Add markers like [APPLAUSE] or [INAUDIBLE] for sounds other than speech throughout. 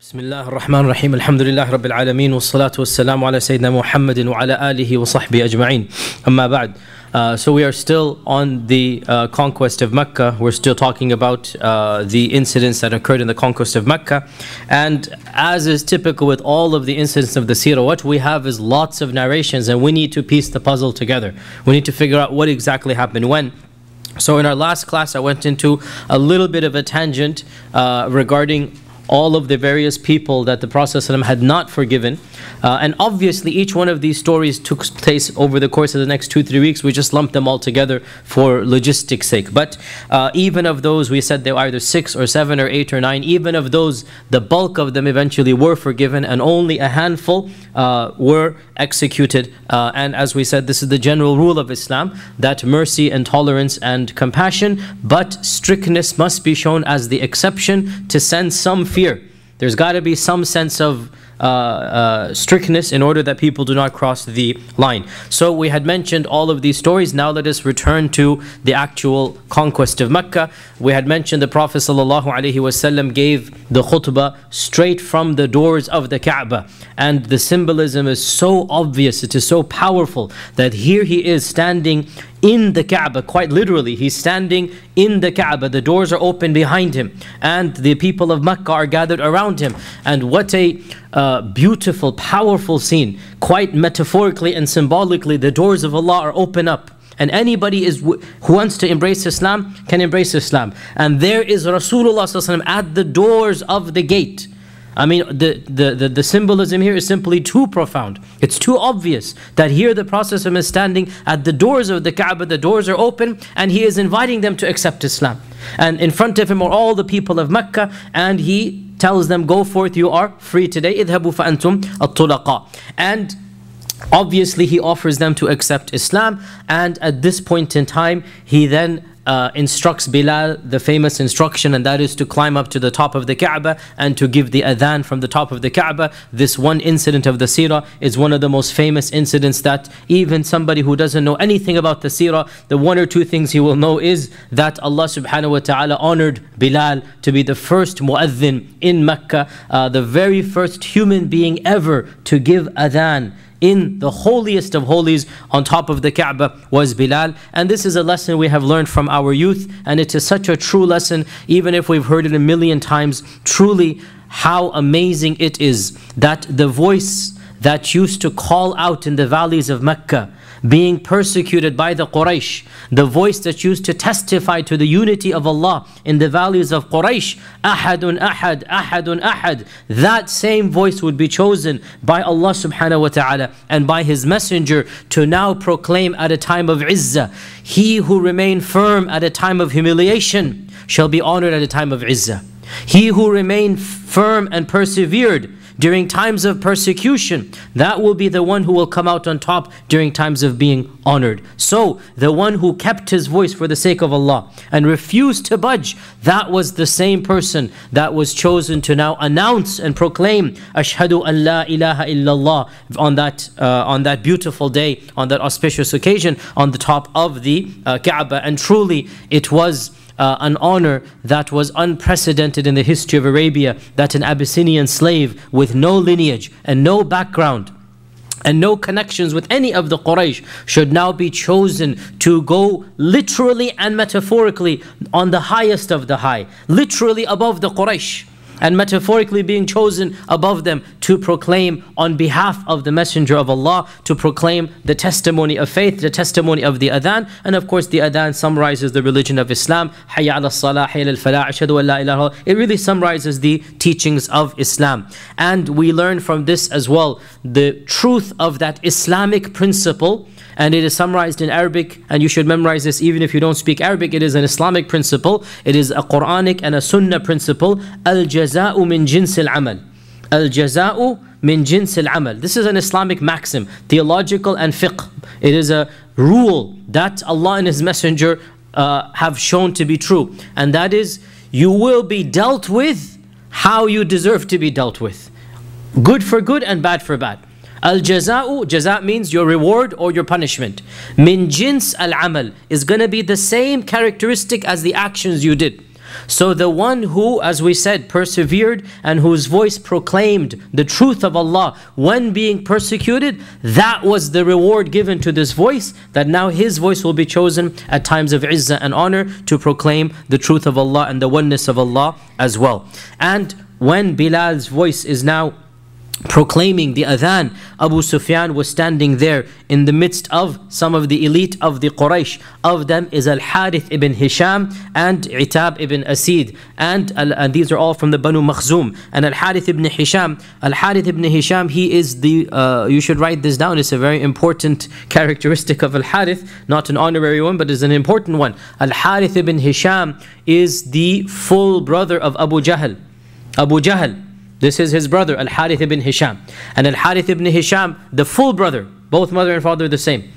بسم الله الرحمن الرحيم الحمد لله رب العالمين والصلاة والسلام على سيدنا محمد وعلى آله وصحبه أجمعين أما بعد uh, so we are still on the uh, conquest of Mecca. We're still talking about uh, the incidents that occurred in the conquest of Mecca. And as is typical with all of the incidents of the seerah, what we have is lots of narrations and we need to piece the puzzle together. We need to figure out what exactly happened when. So in our last class, I went into a little bit of a tangent uh, regarding all of the various people that the Prophet ﷺ had not forgiven. Uh, and obviously, each one of these stories took place over the course of the next two, three weeks. We just lumped them all together for logistics' sake. But uh, even of those, we said they were either six or seven or eight or nine. Even of those, the bulk of them eventually were forgiven, and only a handful uh, were executed. Uh, and as we said, this is the general rule of Islam that mercy and tolerance and compassion, but strictness must be shown as the exception to send some fear. There's got to be some sense of uh, uh, strictness in order that people do not cross the line. So we had mentioned all of these stories. Now let us return to the actual conquest of Mecca. We had mentioned the Prophet ﷺ gave the khutbah straight from the doors of the Kaaba. And the symbolism is so obvious, it is so powerful that here he is standing in the Kaaba, quite literally. He's standing in the Kaaba. The doors are open behind him, and the people of Mecca are gathered around him. And what a uh, beautiful, powerful scene. Quite metaphorically and symbolically, the doors of Allah are open up. And anybody is who wants to embrace Islam can embrace Islam. And there is Rasulullah at the doors of the gate. I mean, the, the, the, the, symbolism here is simply too profound. It's too obvious that here the Prophet is standing at the doors of the Kaaba, the doors are open, and he is inviting them to accept Islam. And in front of him are all the people of Mecca, and he tells them, Go forth, you are free today. اذهبوا فأنتم الطلقاء. And obviously he offers them to accept Islam, and at this point in time, he then uh, instructs Bilal the famous instruction, and that is to climb up to the top of the Kaaba and to give the adhan from the top of the Kaaba. This one incident of the seerah is one of the most famous incidents that even somebody who doesn't know anything about the seerah, the one or two things he will know is that Allah subhanahu wa ta'ala honored Bilal to be the first mu'adhin in Mecca, uh, the very first human being ever to give adhan in the holiest of holies on top of the Kaaba was Bilal. And this is a lesson we have learned from our youth, and it is such a true lesson, even if we've heard it a million times. Truly, how amazing it is that the voice that used to call out in the valleys of Mecca being persecuted by the Quraysh, the voice that used to testify to the unity of Allah in the valleys of Quraysh, Ahadun Ahad, Ahadun Ahad, that same voice would be chosen by Allah subhanahu wa ta'ala and by His Messenger to now proclaim at a time of izzah. He who remained firm at a time of humiliation shall be honored at a time of izzah. He who remained firm and persevered during times of persecution, that will be the one who will come out on top during times of being honored. So, the one who kept his voice for the sake of Allah and refused to budge, that was the same person that was chosen to now announce and proclaim Ashhadu an la ilaha illallah on that, uh, on that beautiful day, on that auspicious occasion, on the top of the uh, Kaaba. And truly, it was uh, an honor that was unprecedented in the history of Arabia that an Abyssinian slave with no lineage and no background and no connections with any of the Quraysh should now be chosen to go literally and metaphorically on the highest of the high, literally above the Quraysh and metaphorically being chosen above them to proclaim on behalf of the Messenger of Allah, to proclaim the testimony of faith, the testimony of the adhan. And of course, the adhan summarizes the religion of Islam. It really summarizes the teachings of Islam. And we learn from this as well the truth of that Islamic principle and it is summarized in Arabic and you should memorize this even if you don't speak Arabic. It is an Islamic principle. It is a Quranic and a Sunnah principle. Al-jaza'u min jins al-amal al-jaza'u min jins al-amal this is an Islamic maxim theological and fiqh. It is a rule that Allah and His Messenger uh, have shown to be true. And that is you will be dealt with how you deserve to be dealt with. Good for good and bad for bad Al jaza'u, jaza means your reward or your punishment. Min jins al amal is going to be the same characteristic as the actions you did. So the one who, as we said, persevered and whose voice proclaimed the truth of Allah when being persecuted, that was the reward given to this voice, that now his voice will be chosen at times of izzah and honor to proclaim the truth of Allah and the oneness of Allah as well. And when Bilal's voice is now proclaiming the adhan, Abu Sufyan was standing there in the midst of some of the elite of the Quraysh. Of them is Al Harith ibn Hisham and Itab ibn Asid. And, and these are all from the Banu Makhzum. And Al Harith ibn Hisham, Al Harith ibn Hisham, he is the, uh, you should write this down, it's a very important [LAUGHS] characteristic of Al Harith, not an honorary one, but is an important one. Al Harith ibn Hisham is the full brother of Abu Jahl. Abu Jahl. This is his brother, Al Harith ibn Hisham. And Al Harith ibn Hisham, the full brother, both mother and father the same.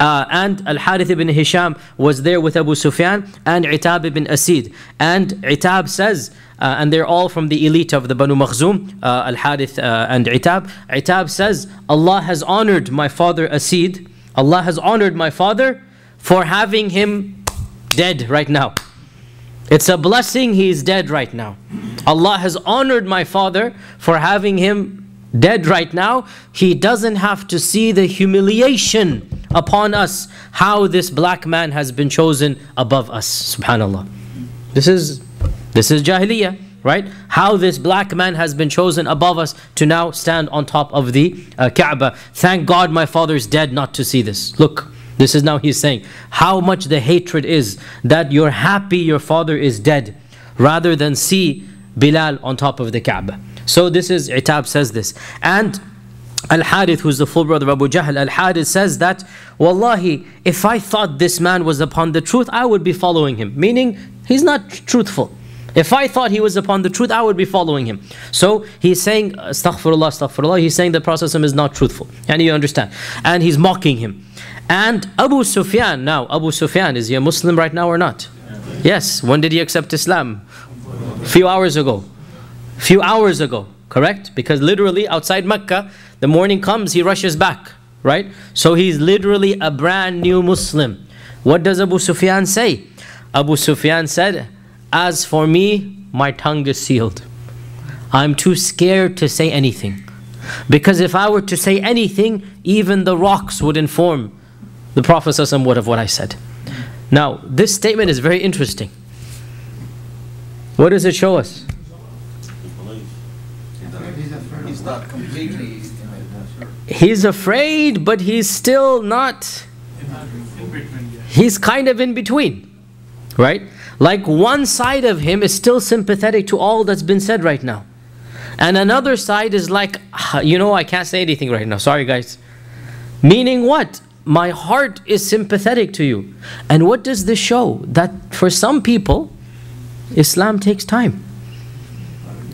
Uh, and Al Harith ibn Hisham was there with Abu Sufyan and Itab ibn Asid. And Itab says, uh, and they're all from the elite of the Banu Makhzum, uh, Al Harith uh, and Itab. Itab says, Allah has honored my father Asid. Allah has honored my father for having him dead right now. It's a blessing he is dead right now. Allah has honored my father for having him dead right now. He doesn't have to see the humiliation upon us how this black man has been chosen above us. Subhanallah. This is this is Jahiliyyah, right? How this black man has been chosen above us to now stand on top of the uh, Kaaba. Thank God my father is dead not to see this. Look. This is now he's saying how much the hatred is that you're happy your father is dead rather than see Bilal on top of the Kaaba. So this is Itab says this. And Al Harith, who's the full brother of Abu Jahl, Al Harith says that, Wallahi, if I thought this man was upon the truth, I would be following him. Meaning, he's not truthful. If I thought he was upon the truth, I would be following him. So he's saying, Astaghfirullah, Astaghfirullah, he's saying the Prophet is not truthful. And you understand. And he's mocking him. And Abu Sufyan, now, Abu Sufyan, is he a Muslim right now or not? Yes. When did he accept Islam? Few hours ago. Few hours ago, correct? Because literally outside Mecca, the morning comes, he rushes back, right? So he's literally a brand new Muslim. What does Abu Sufyan say? Abu Sufyan said, As for me, my tongue is sealed. I'm too scared to say anything. Because if I were to say anything, even the rocks would inform the Prophet would of what I said. Now, this statement is very interesting. What does it show us? He's not completely. He's afraid, but he's still not. He's kind of in between, right? Like one side of him is still sympathetic to all that's been said right now. And another side is like, ah, you know, I can't say anything right now. Sorry, guys. Meaning what? my heart is sympathetic to you. And what does this show? That for some people, Islam takes time.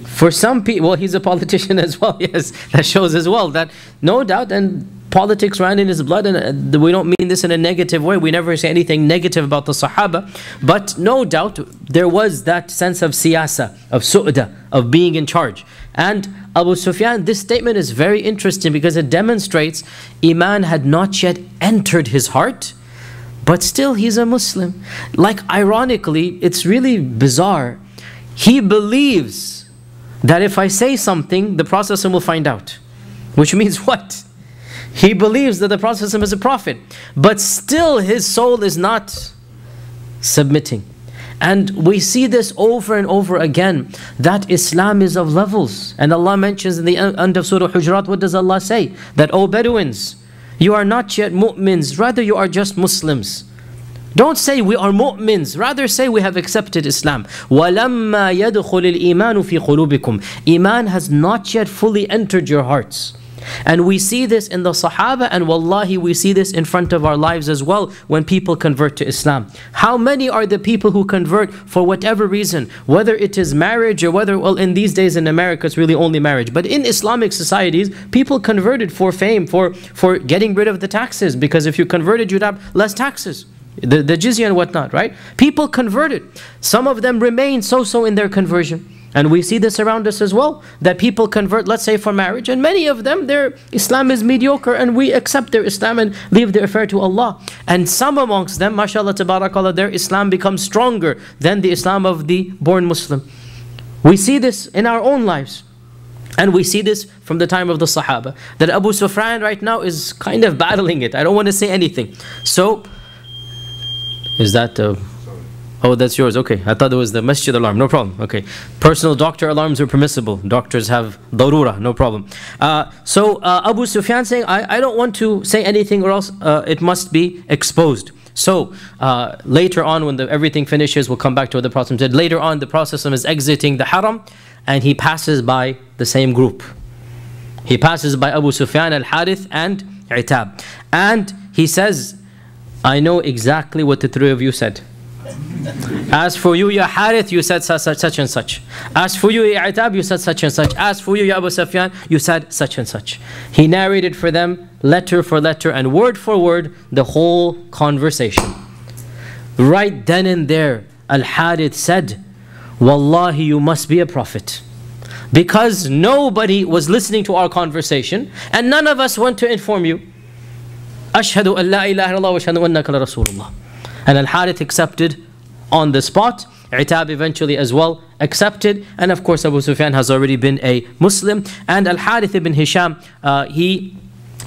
For some people, well, he's a politician as well, [LAUGHS] yes, that shows as well that no doubt, and politics ran in his blood, and uh, we don't mean this in a negative way. We never say anything negative about the Sahaba, but no doubt there was that sense of siyasa, of su'da, of being in charge. And Abu Sufyan, this statement is very interesting because it demonstrates Iman had not yet entered his heart, but still he's a Muslim. Like, ironically, it's really bizarre. He believes that if I say something, the Prophet will find out. Which means [LAUGHS] what? He believes that the Prophet is a prophet, but still his soul is not submitting. And we see this over and over again that Islam is of levels. And Allah mentions in the end of Surah Hujurat, what does Allah say? That, O Bedouins, you are not yet mu'mins, rather you are just Muslims. Don't say we are mu'mins, rather say we have accepted Islam. وَلَمَّا يَدْخُلِ الْإِيمَانُ فِي قُلُوبِكُمْ Iman has not yet fully entered your hearts. And we see this in the Sahaba, and wallahi, we see this in front of our lives as well when people convert to Islam. How many are the people who convert for whatever reason, whether it is marriage or whether, well, in these days in America, it's really only marriage. But in Islamic societies, people converted for fame, for, for getting rid of the taxes, because if you converted, you'd have less taxes. The, the jizya and whatnot, right? People converted. Some of them remain so so in their conversion. And we see this around us as well that people convert, let's say, for marriage, and many of them, their Islam is mediocre, and we accept their Islam and leave their affair to Allah. And some amongst them, mashallah, tabarakallah, their Islam becomes stronger than the Islam of the born Muslim. We see this in our own lives. And we see this from the time of the Sahaba. That Abu Sufyan right now is kind of battling it. I don't want to say anything. So, is that. Uh, Oh, that's yours. Okay. I thought it was the masjid alarm. No problem. Okay. Personal doctor alarms are permissible. Doctors have darura. No problem. Uh, so uh, Abu Sufyan saying, I, I don't want to say anything or else uh, it must be exposed. So uh, later on, when the, everything finishes, we'll come back to what the Prophet said. Later on, the Prophet is exiting the haram and he passes by the same group. He passes by Abu Sufyan al Harith and Itab. And he says, I know exactly what the three of you said. As for you, Ya Harith, you said such, such and such. As for you, Ya Itab, you said such and such. As for you, Ya Abu Sufyan, you said such and such. He narrated for them, letter for letter, and word for word, the whole conversation. Right then and there, Al Harith said, Wallahi, you must be a prophet. Because nobody was listening to our conversation, and none of us went to inform you. Ashhadu an la ilaha illallah wa ashhadu annaka rasulullah. And Al Harith accepted on the spot. Itab eventually as well accepted. And of course, Abu Sufyan has already been a Muslim. And Al Harith ibn Hisham, uh, he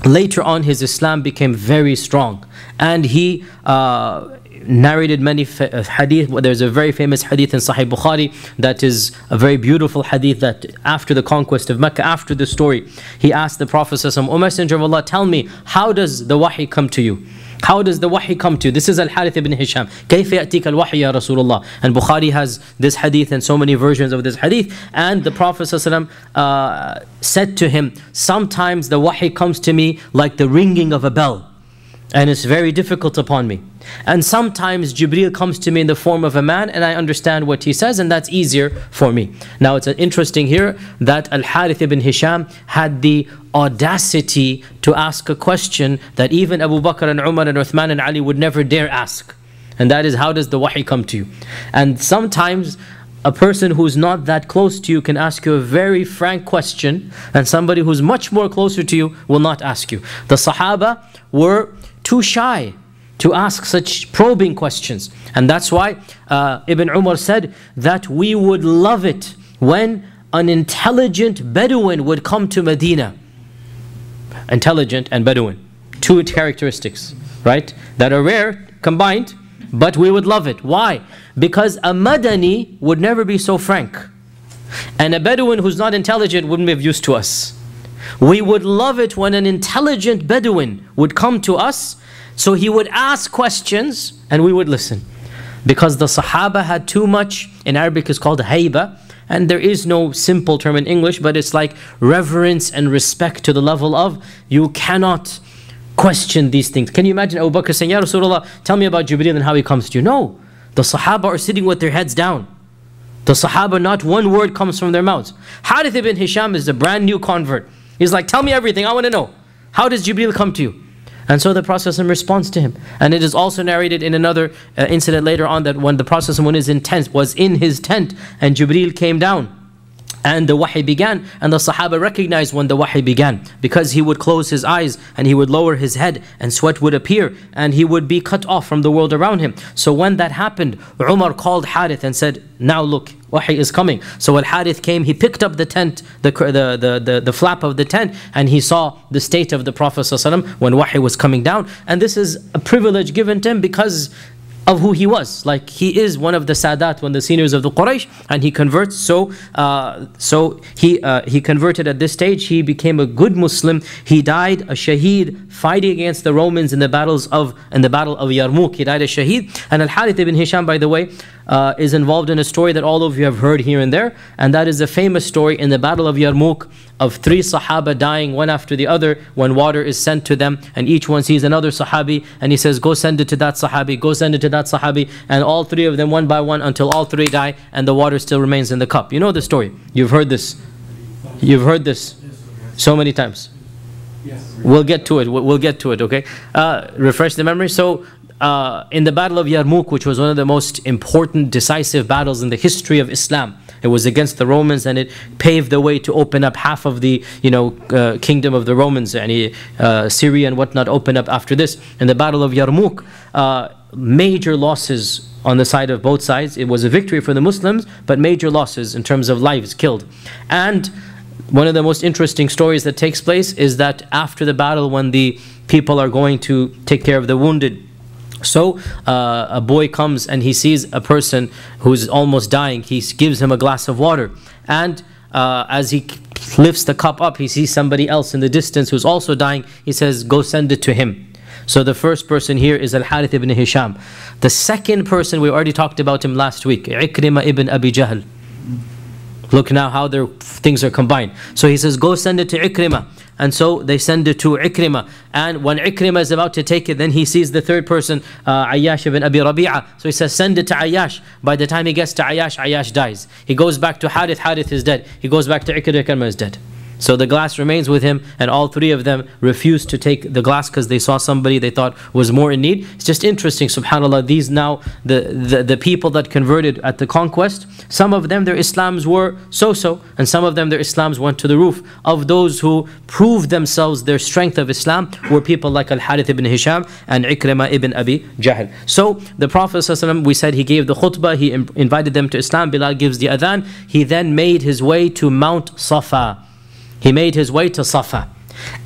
later on his Islam became very strong. And he uh, narrated many uh, hadith. There's a very famous hadith in Sahih Bukhari that is a very beautiful hadith that after the conquest of Mecca, after the story, he asked the Prophet, O Messenger of Allah, tell me, how does the wahi come to you? How does the wahi come to you? This is Al Harith ibn Hisham. كيف يأتيك الوحي يا رسول الله? And Bukhari has this hadith and so many versions of this hadith. And the Prophet ﷺ, uh, said to him, Sometimes the wahi comes to me like the ringing of a bell and it's very difficult upon me. And sometimes Jibreel comes to me in the form of a man and I understand what he says and that's easier for me. Now it's interesting here that Al-Harith ibn Hisham had the audacity to ask a question that even Abu Bakr and Umar and Uthman and Ali would never dare ask. And that is how does the wahi come to you? And sometimes a person who's not that close to you can ask you a very frank question and somebody who's much more closer to you will not ask you. The Sahaba were too shy to ask such probing questions. And that's why uh, Ibn Umar said that we would love it when an intelligent Bedouin would come to Medina. Intelligent and Bedouin. Two characteristics, right? That are rare combined, but we would love it. Why? Because a Madani would never be so frank. And a Bedouin who's not intelligent wouldn't be of use to us. We would love it when an intelligent Bedouin would come to us, so he would ask questions and we would listen. Because the Sahaba had too much, in Arabic it's called hayba, and there is no simple term in English, but it's like reverence and respect to the level of you cannot question these things. Can you imagine Abu Bakr saying, Ya Rasulullah, tell me about Jibreel and how he comes to you? No. The Sahaba are sitting with their heads down. The Sahaba, not one word comes from their mouths. Harith ibn Hisham is a brand new convert. He's like, Tell me everything, I want to know. How does Jibreel come to you? And so the Prophet responds to him. And it is also narrated in another uh, incident later on that when the Prophet when his tent was in his tent and Jibreel came down and the wahi began and the sahaba recognized when the wahi began because he would close his eyes and he would lower his head and sweat would appear and he would be cut off from the world around him. So when that happened umar called harith and said now look wahi is coming. So when harith came he picked up the tent the, the, the, the, the flap of the tent and he saw the state of the prophet ﷺ when wahi was coming down. And this is a privilege given to him because of who he was. Like he is one of the Sadat, one of the seniors of the Quraysh, and he converts. So, uh, so he uh, he converted at this stage. He became a good Muslim. He died a shaheed fighting against the Romans in the battles of in the battle of Yarmouk. He died a shaheed. And Al Harith ibn Hisham, by the way, uh, is involved in a story that all of you have heard here and there, and that is the famous story in the Battle of Yarmouk of three Sahaba dying one after the other when water is sent to them, and each one sees another Sahabi, and he says, Go send it to that Sahabi, go send it to that Sahabi, and all three of them one by one until all three die, and the water still remains in the cup. You know the story. You've heard this. You've heard this so many times. We'll get to it. We'll get to it, okay? Uh, refresh the memory. So, uh, in the Battle of Yarmouk, which was one of the most important, decisive battles in the history of Islam. It was against the Romans, and it paved the way to open up half of the, you know, uh, kingdom of the Romans, and uh, Syria and whatnot opened up after this. In the Battle of Yarmouk, uh, major losses on the side of both sides. It was a victory for the Muslims, but major losses in terms of lives killed. And one of the most interesting stories that takes place is that after the battle, when the people are going to take care of the wounded, so uh, a boy comes and he sees a person who's almost dying. He gives him a glass of water, and uh, as he lifts the cup up, he sees somebody else in the distance who's also dying. He says, "Go send it to him." So the first person here is Al Harith ibn Hisham. The second person we already talked about him last week, Ikrimah ibn Abi Jahl. Look now how their things are combined. So he says, Go send it to Ikrimah. And so they send it to Ikrimah. And when Ikrimah is about to take it, then he sees the third person, uh, ibn Abi Rabi'ah. So he says, Send it to Ayyash. By the time he gets to Ayyash, Ayyash dies. He goes back to Harith, Harith is dead. He goes back to Ikrimah, Ikrimah is dead. So the glass remains with him, and all three of them refused to take the glass because they saw somebody they thought was more in need. It's just interesting, subhanAllah, these now, the, the, the people that converted at the conquest, some of them, their Islams were so so, and some of them, their Islams went to the roof. Of those who proved themselves their strength of Islam were people like Al Harith ibn Hisham and Ikrimah ibn Abi Jahl. So the Prophet, ﷺ, we said he gave the khutbah, he invited them to Islam, Bilal gives the adhan, he then made his way to Mount Safa. He made his way to Safa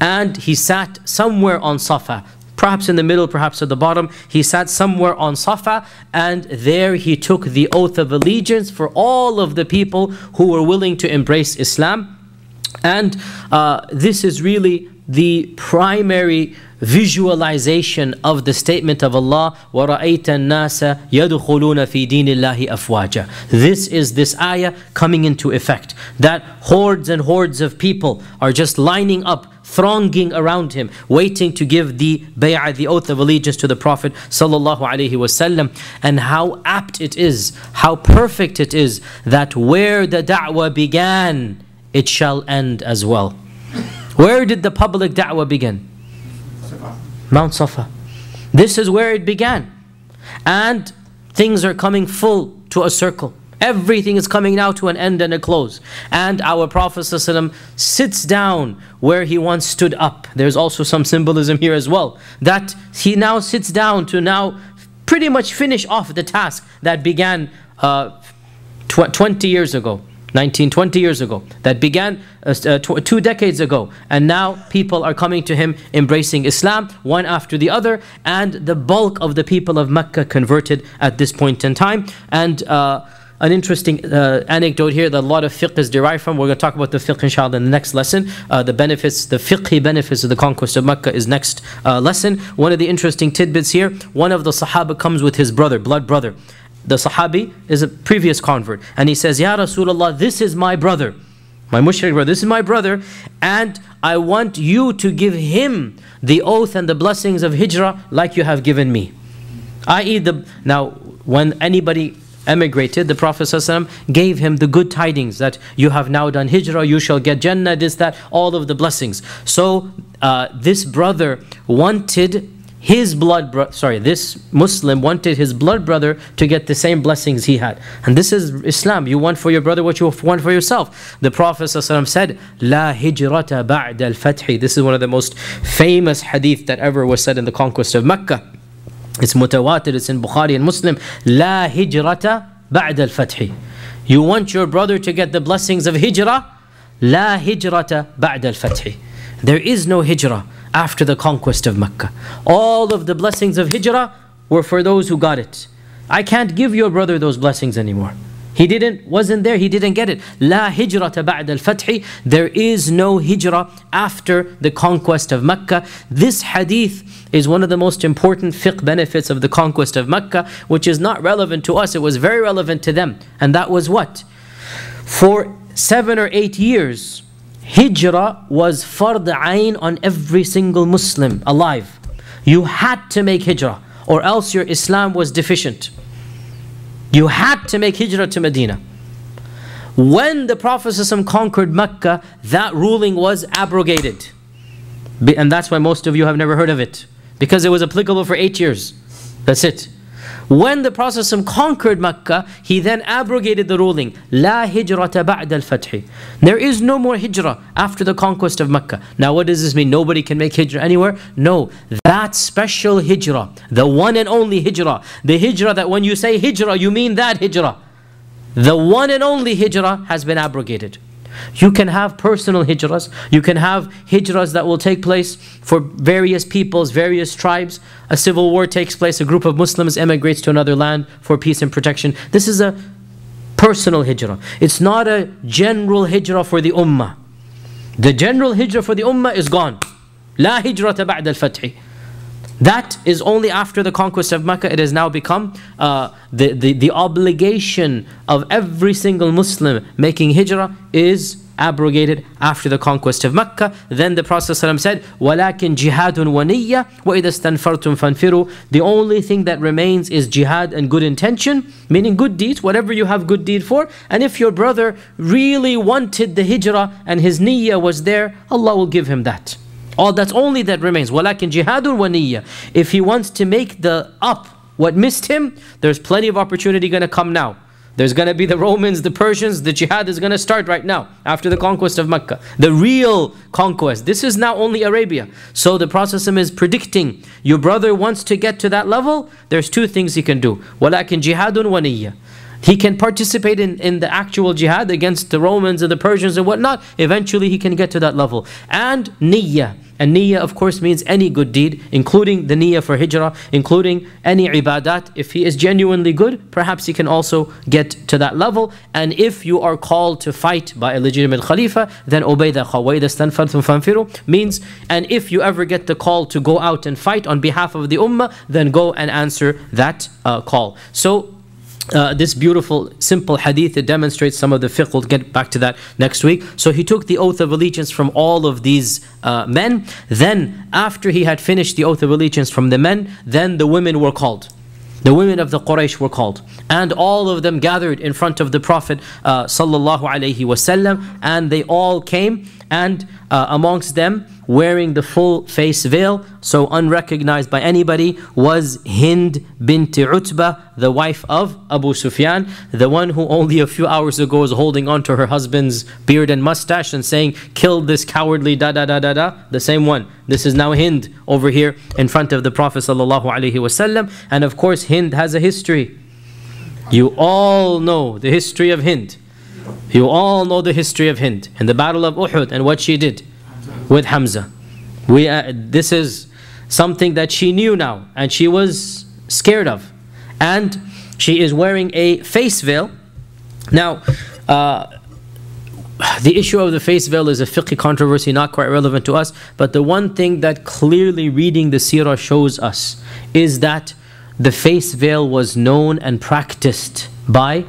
and he sat somewhere on Safa, perhaps in the middle, perhaps at the bottom. He sat somewhere on Safa and there he took the oath of allegiance for all of the people who were willing to embrace Islam. And uh, this is really the primary visualization of the statement of Allah وَرَأَيْتَ النَّاسَ يَدْخُلُونَ فِي دِينِ اللَّهِ أَفْوَاجًا This is this ayah coming into effect. That hordes and hordes of people are just lining up thronging around him, waiting to give the bay'ah, the oath of allegiance to the Prophet sallallahu alaihi wasallam, and how apt it is, how perfect it is that where the da'wah began, it shall end as well. Where did the public da'wah begin? Mount Safa. This is where it began. And things are coming full to a circle. Everything is coming now to an end and a close. And our Prophet ﷺ sits down where he once stood up. There's also some symbolism here as well. That he now sits down to now pretty much finish off the task that began uh, tw 20 years ago. 19, 20 years ago, that began uh, uh two decades ago. And now people are coming to him, embracing Islam, one after the other. And the bulk of the people of Mecca converted at this point in time. And uh, an interesting uh, anecdote here that a lot of fiqh is derived from. We're going to talk about the fiqh inshallah in the next lesson. Uh, the benefits, the fiqhi benefits of the conquest of Mecca is next uh, lesson. One of the interesting tidbits here, one of the Sahaba comes with his brother, blood brother the Sahabi is a previous convert. And he says, Ya Rasulullah, this is my brother. My mushrik brother, this is my brother. And I want you to give him the oath and the blessings of hijrah like you have given me. I.e., the now when anybody emigrated, the Prophet gave him the good tidings that you have now done hijrah, you shall get Jannah, this, that, all of the blessings. So uh, this brother wanted his blood bro- sorry this muslim wanted his blood brother to get the same blessings he had. And this is islam. You want for your brother what you want for yourself. The prophet ﷺ said la hijrata ba'da al-fath this is one of the most famous hadith that ever was said in the conquest of mecca. It's mutawatir it's in bukhari and muslim. La hijrata ba'da al-fath you want your brother to get the blessings of hijrah? La hijrata ba'da al-fath there is no hijrah after the conquest of Mecca. All of the blessings of Hijrah were for those who got it. I can't give your brother those blessings anymore. He didn't, wasn't there, he didn't get it. La hijrata ba'd al-fathi. There is no hijrah after the conquest of Mecca. This hadith is one of the most important fiqh benefits of the conquest of Mecca, which is not relevant to us. It was very relevant to them. And that was what? For seven or eight years, Hijrah was fard ayn on every single Muslim alive. You had to make hijrah or else your Islam was deficient. You had to make hijrah to Medina. When the Prophet ﷺ conquered Mecca, that ruling was abrogated. And that's why most of you have never heard of it. Because it was applicable for eight years. That's it. When the Prophet conquered Mecca, he then abrogated the ruling, La hijrata ba'da al-fathi. There is no more hijrah after the conquest of Mecca. Now what does this mean? Nobody can make hijrah anywhere? No, that special hijrah, the one and only hijrah, the hijrah that when you say hijrah, you mean that hijrah. The one and only hijrah has been abrogated. You can have personal hijras. You can have hijras that will take place for various peoples, various tribes. A civil war takes place. A group of Muslims emigrates to another land for peace and protection. This is a personal hijrah. It's not a general hijrah for the ummah. The general hijrah for the ummah is gone. لا هجرة بعد الفتح. That is only after the conquest of Mecca. It has now become uh, the, the, the obligation of every single Muslim making hijrah is abrogated after the conquest of Mecca. Then the Prophet ﷺ said, وَلَكِنْ جِهَادٌ وَنِيَّةٌ وَإِذَا اسْتَنْفَرْتُمْ فَانْفِرُوا The only thing that remains is jihad and good intention, meaning good deeds, whatever you have good deed for. And if your brother really wanted the hijrah and his niyyah was there, Allah will give him that. All that's only that remains. Walak in jihadun wa niyyah. If he wants to make the up what missed him, there's plenty of opportunity going to come now. There's going to be the Romans, the Persians, the jihad is going to start right now after the conquest of Mecca. The real conquest. This is now only Arabia. So the Prophet is predicting your brother wants to get to that level, there's two things he can do. Walak in jihadun wa niyyah he can participate in, in the actual jihad against the Romans and the Persians and whatnot. Eventually, he can get to that level. And niyyah. And niyyah, of course, means any good deed, including the niyyah for hijrah, including any ibadat. If he is genuinely good, perhaps he can also get to that level. And if you are called to fight by a legitimate khalifa, then obey the fanfiru means, and if you ever get the call to go out and fight on behalf of the ummah, then go and answer that uh, call. So uh, this beautiful, simple hadith it demonstrates some of the fiqh. We'll get back to that next week. So he took the oath of allegiance from all of these uh, men. Then, after he had finished the oath of allegiance from the men, then the women were called. The women of the Quraysh were called, and all of them gathered in front of the Prophet uh, sallallahu alaihi wasallam, and they all came, and uh, amongst them wearing the full face veil, so unrecognized by anybody, was Hind bint Utbah, the wife of Abu Sufyan, the one who only a few hours ago was holding on to her husband's beard and mustache and saying, Kill this cowardly da da da da da. The same one. This is now Hind over here in front of the Prophet. And of course, Hind has a history. You all know the history of Hind. You all know the history of Hind and the Battle of Uhud and what she did with Hamza. We, uh, this is something that she knew now and she was scared of. And she is wearing a face veil. Now, uh, the issue of the face veil is a fiqh controversy, not quite relevant to us. But the one thing that clearly reading the seerah shows us is that the face veil was known and practiced by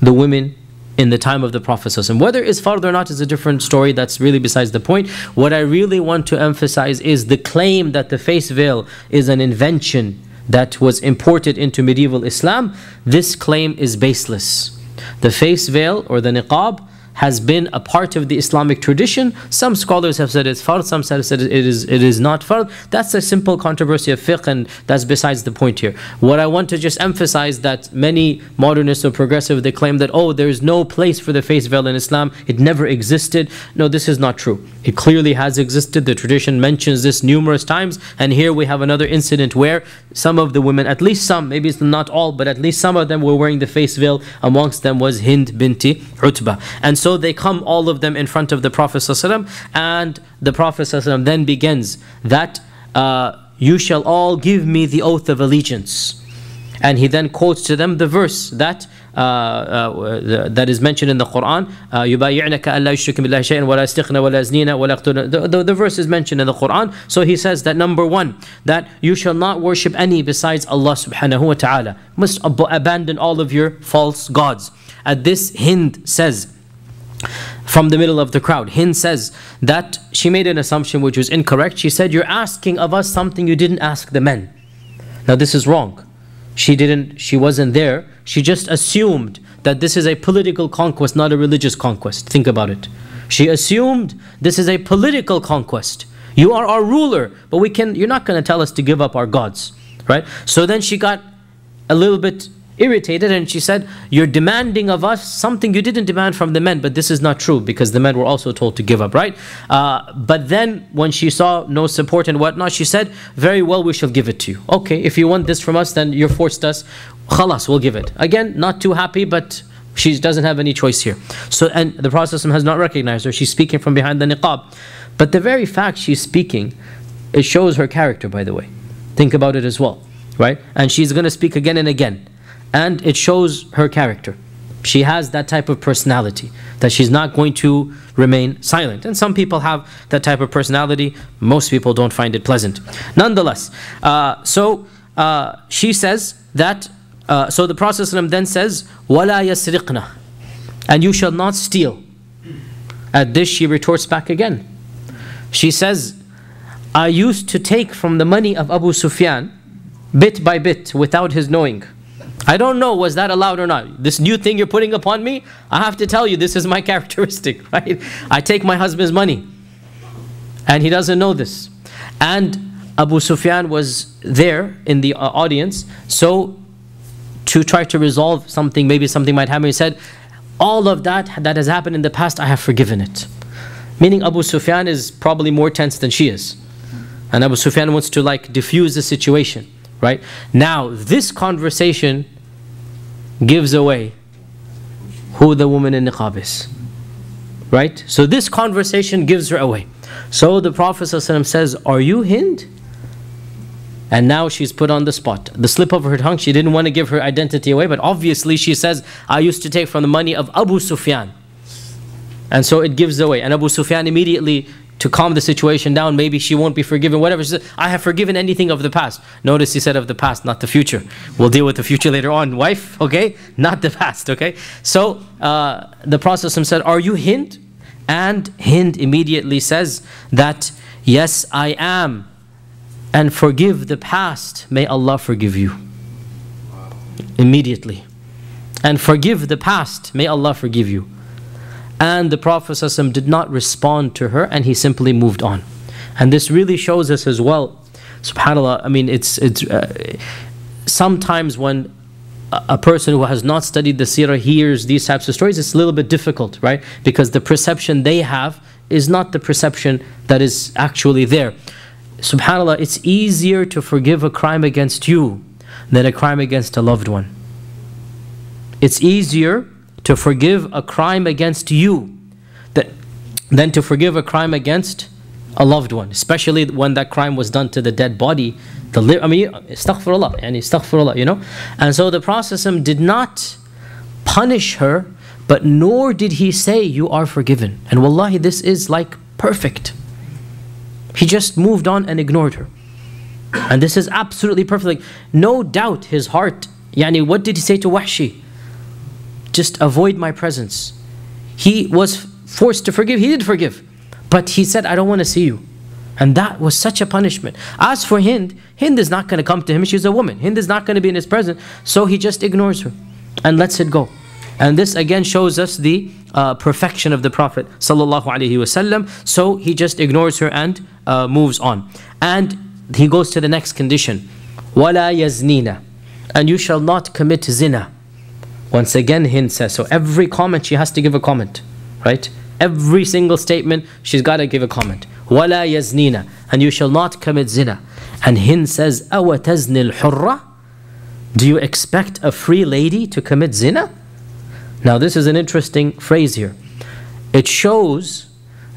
the women in the time of the Prophet. Whether it's fard or not is a different story, that's really besides the point. What I really want to emphasize is the claim that the face veil is an invention that was imported into medieval Islam. This claim is baseless. The face veil or the niqab has been a part of the Islamic tradition. Some scholars have said it's fard, some have said it is, it is not fard. That's a simple controversy of fiqh and that's besides the point here. What I want to just emphasize that many modernists or progressive, they claim that, oh, there's no place for the face veil in Islam. It never existed. No, this is not true. It clearly has existed. The tradition mentions this numerous times. And here we have another incident where some of the women, at least some, maybe it's not all, but at least some of them were wearing the face veil. Amongst them was Hind binti Utbah. And so so they come, all of them, in front of the Prophet ﷺ, and the Prophet ﷺ then begins that uh, you shall all give me the oath of allegiance. And he then quotes to them the verse that uh, uh, that is mentioned in the Quran. يُبَايِعْنَكَ أَلَّا يُشْرِكْ بِاللَّهِ شَيْئًا وَلَا يَسْتِقْنَ وَلَا يَزْنِينَ وَلَا the, the verse is mentioned in the Quran. So he says that number one, that you shall not worship any besides Allah subhanahu wa ta'ala. Must ab- abandon all of your false gods. At this Hind says, from the middle of the crowd. Hind says that she made an assumption which was incorrect. She said, You're asking of us something you didn't ask the men. Now, this is wrong. She didn't, she wasn't there. She just assumed that this is a political conquest, not a religious conquest. Think about it. She assumed this is a political conquest. You are our ruler, but we can you're not going to tell us to give up our gods right? So then she got a little bit irritated and she said, You're demanding of us something you didn't demand from the men, but this is not true because the men were also told to give up, right? Uh, but then when she saw no support and whatnot, she said, Very well, we shall give it to you. Okay, if you want this from us, then you're forced us. Khalas, we'll give it. Again, not too happy, but she doesn't have any choice here. So, and the Prophet has not recognized her. She's speaking from behind the niqab. But the very fact she's speaking, it shows her character, by the way. Think about it as well, right? And she's going to speak again and again and it shows her character. She has that type of personality that she's not going to remain silent. And some people have that type of personality. Most people don't find it pleasant. Nonetheless, uh, so uh, she says that. Uh, so the Prophet then says, "Wala yasriqna," and you shall not steal. At this, she retorts back again. She says, "I used to take from the money of Abu Sufyan, bit by bit, without his knowing." I don't know, was that allowed or not? This new thing you're putting upon me, I have to tell you, this is my [LAUGHS] characteristic, right? I take my husband's money. And he doesn't know this. And Abu Sufyan was there in the uh, audience, so to try to resolve something, maybe something might happen, he said, All of that that has happened in the past, I have forgiven it. Meaning Abu Sufyan is probably more tense than she is. And Abu Sufyan wants to like diffuse the situation right? Now, this conversation gives away who the woman in niqab is, right? So this conversation gives her away. So the Prophet ﷺ says, Are you Hind? And now she's put on the spot. The slip of her tongue, she didn't want to give her identity away, but obviously she says, I used to take from the money of Abu Sufyan. And so it gives away. And Abu Sufyan immediately to calm the situation down. Maybe she won't be forgiven, whatever. She said, I have forgiven anything of the past. Notice he said of the past, not the future. We'll deal with the future later on. Wife, okay? Not the past, okay? So uh, the Prophet said, Are you Hind? And Hind immediately says that, Yes, I am. And forgive the past. May Allah forgive you. Immediately. And forgive the past. May Allah forgive you. And the Prophet ﷺ did not respond to her and he simply moved on. And this really shows us as well, subhanAllah, I mean, it's, it's uh, sometimes when a person who has not studied the seerah hears these types of stories, it's a little bit difficult, right? Because the perception they have is not the perception that is actually there. SubhanAllah, it's easier to forgive a crime against you than a crime against a loved one. It's easier to forgive a crime against you than to forgive a crime against a loved one, especially when that crime was done to the dead body. The li- I mean, astaghfirullah, yani astaghfirullah, you know. And so the Prophet did not punish her, but nor did he say, You are forgiven. And wallahi, this is like perfect. He just moved on and ignored her. And this is absolutely perfect. Like, no doubt his heart, yani, what did he say to Wahshi? just avoid my presence. He was forced to forgive. He did forgive. But he said, I don't want to see you. And that was such a punishment. As for Hind, Hind is not going to come to him. She's a woman. Hind is not going to be in his presence. So he just ignores her and lets it go. And this again shows us the uh, perfection of the Prophet wasallam. So he just ignores her and uh, moves on. And he goes to the next condition. وَلَا يَزْنِينَ And you shall not commit zina. Once again, Hind says, so every comment she has to give a comment, right? Every single statement, she's got to give a comment. وَلَا يَزْنِينَ And you shall not commit zina. And Hind says, أَوَ تَزْنِ الْحُرَّةِ Do you expect a free lady to commit zina? Now this is an interesting phrase here. It shows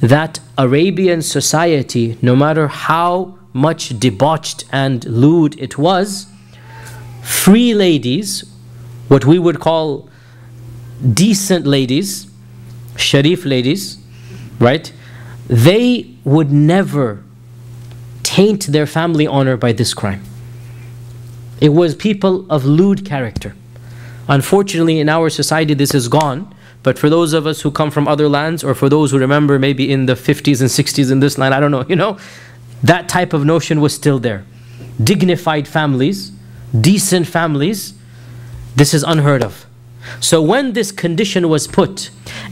that Arabian society, no matter how much debauched and lewd it was, free ladies what we would call decent ladies, sharif ladies, right? They would never taint their family honor by this crime. It was people of lewd character. Unfortunately, in our society, this is gone. But for those of us who come from other lands, or for those who remember maybe in the 50s and 60s in this land, I don't know, you know, that type of notion was still there. Dignified families, decent families, this is unheard of. So when this condition was put,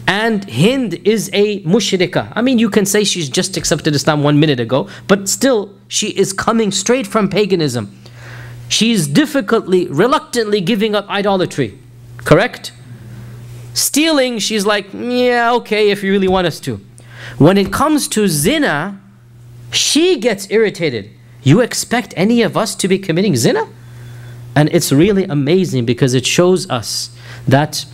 and Hind is a mushrika, I mean, you can say she's just accepted Islam one minute ago, but still, she is coming straight from paganism. She's difficultly, reluctantly giving up idolatry. Correct? Stealing, she's like, yeah, okay, if you really want us to. When it comes to zina, she gets irritated. You expect any of us to be committing zina? And it's really amazing because it shows us that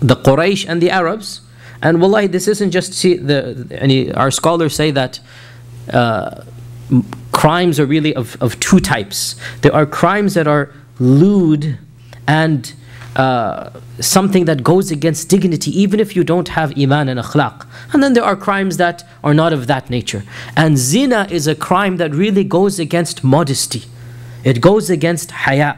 the Quraysh and the Arabs, and wallahi, this isn't just see the any our scholars say that uh, crimes are really of, of two types. There are crimes that are lewd and uh, something that goes against dignity, even if you don't have iman and akhlaq. And then there are crimes that are not of that nature. And zina is a crime that really goes against modesty, it goes against haya.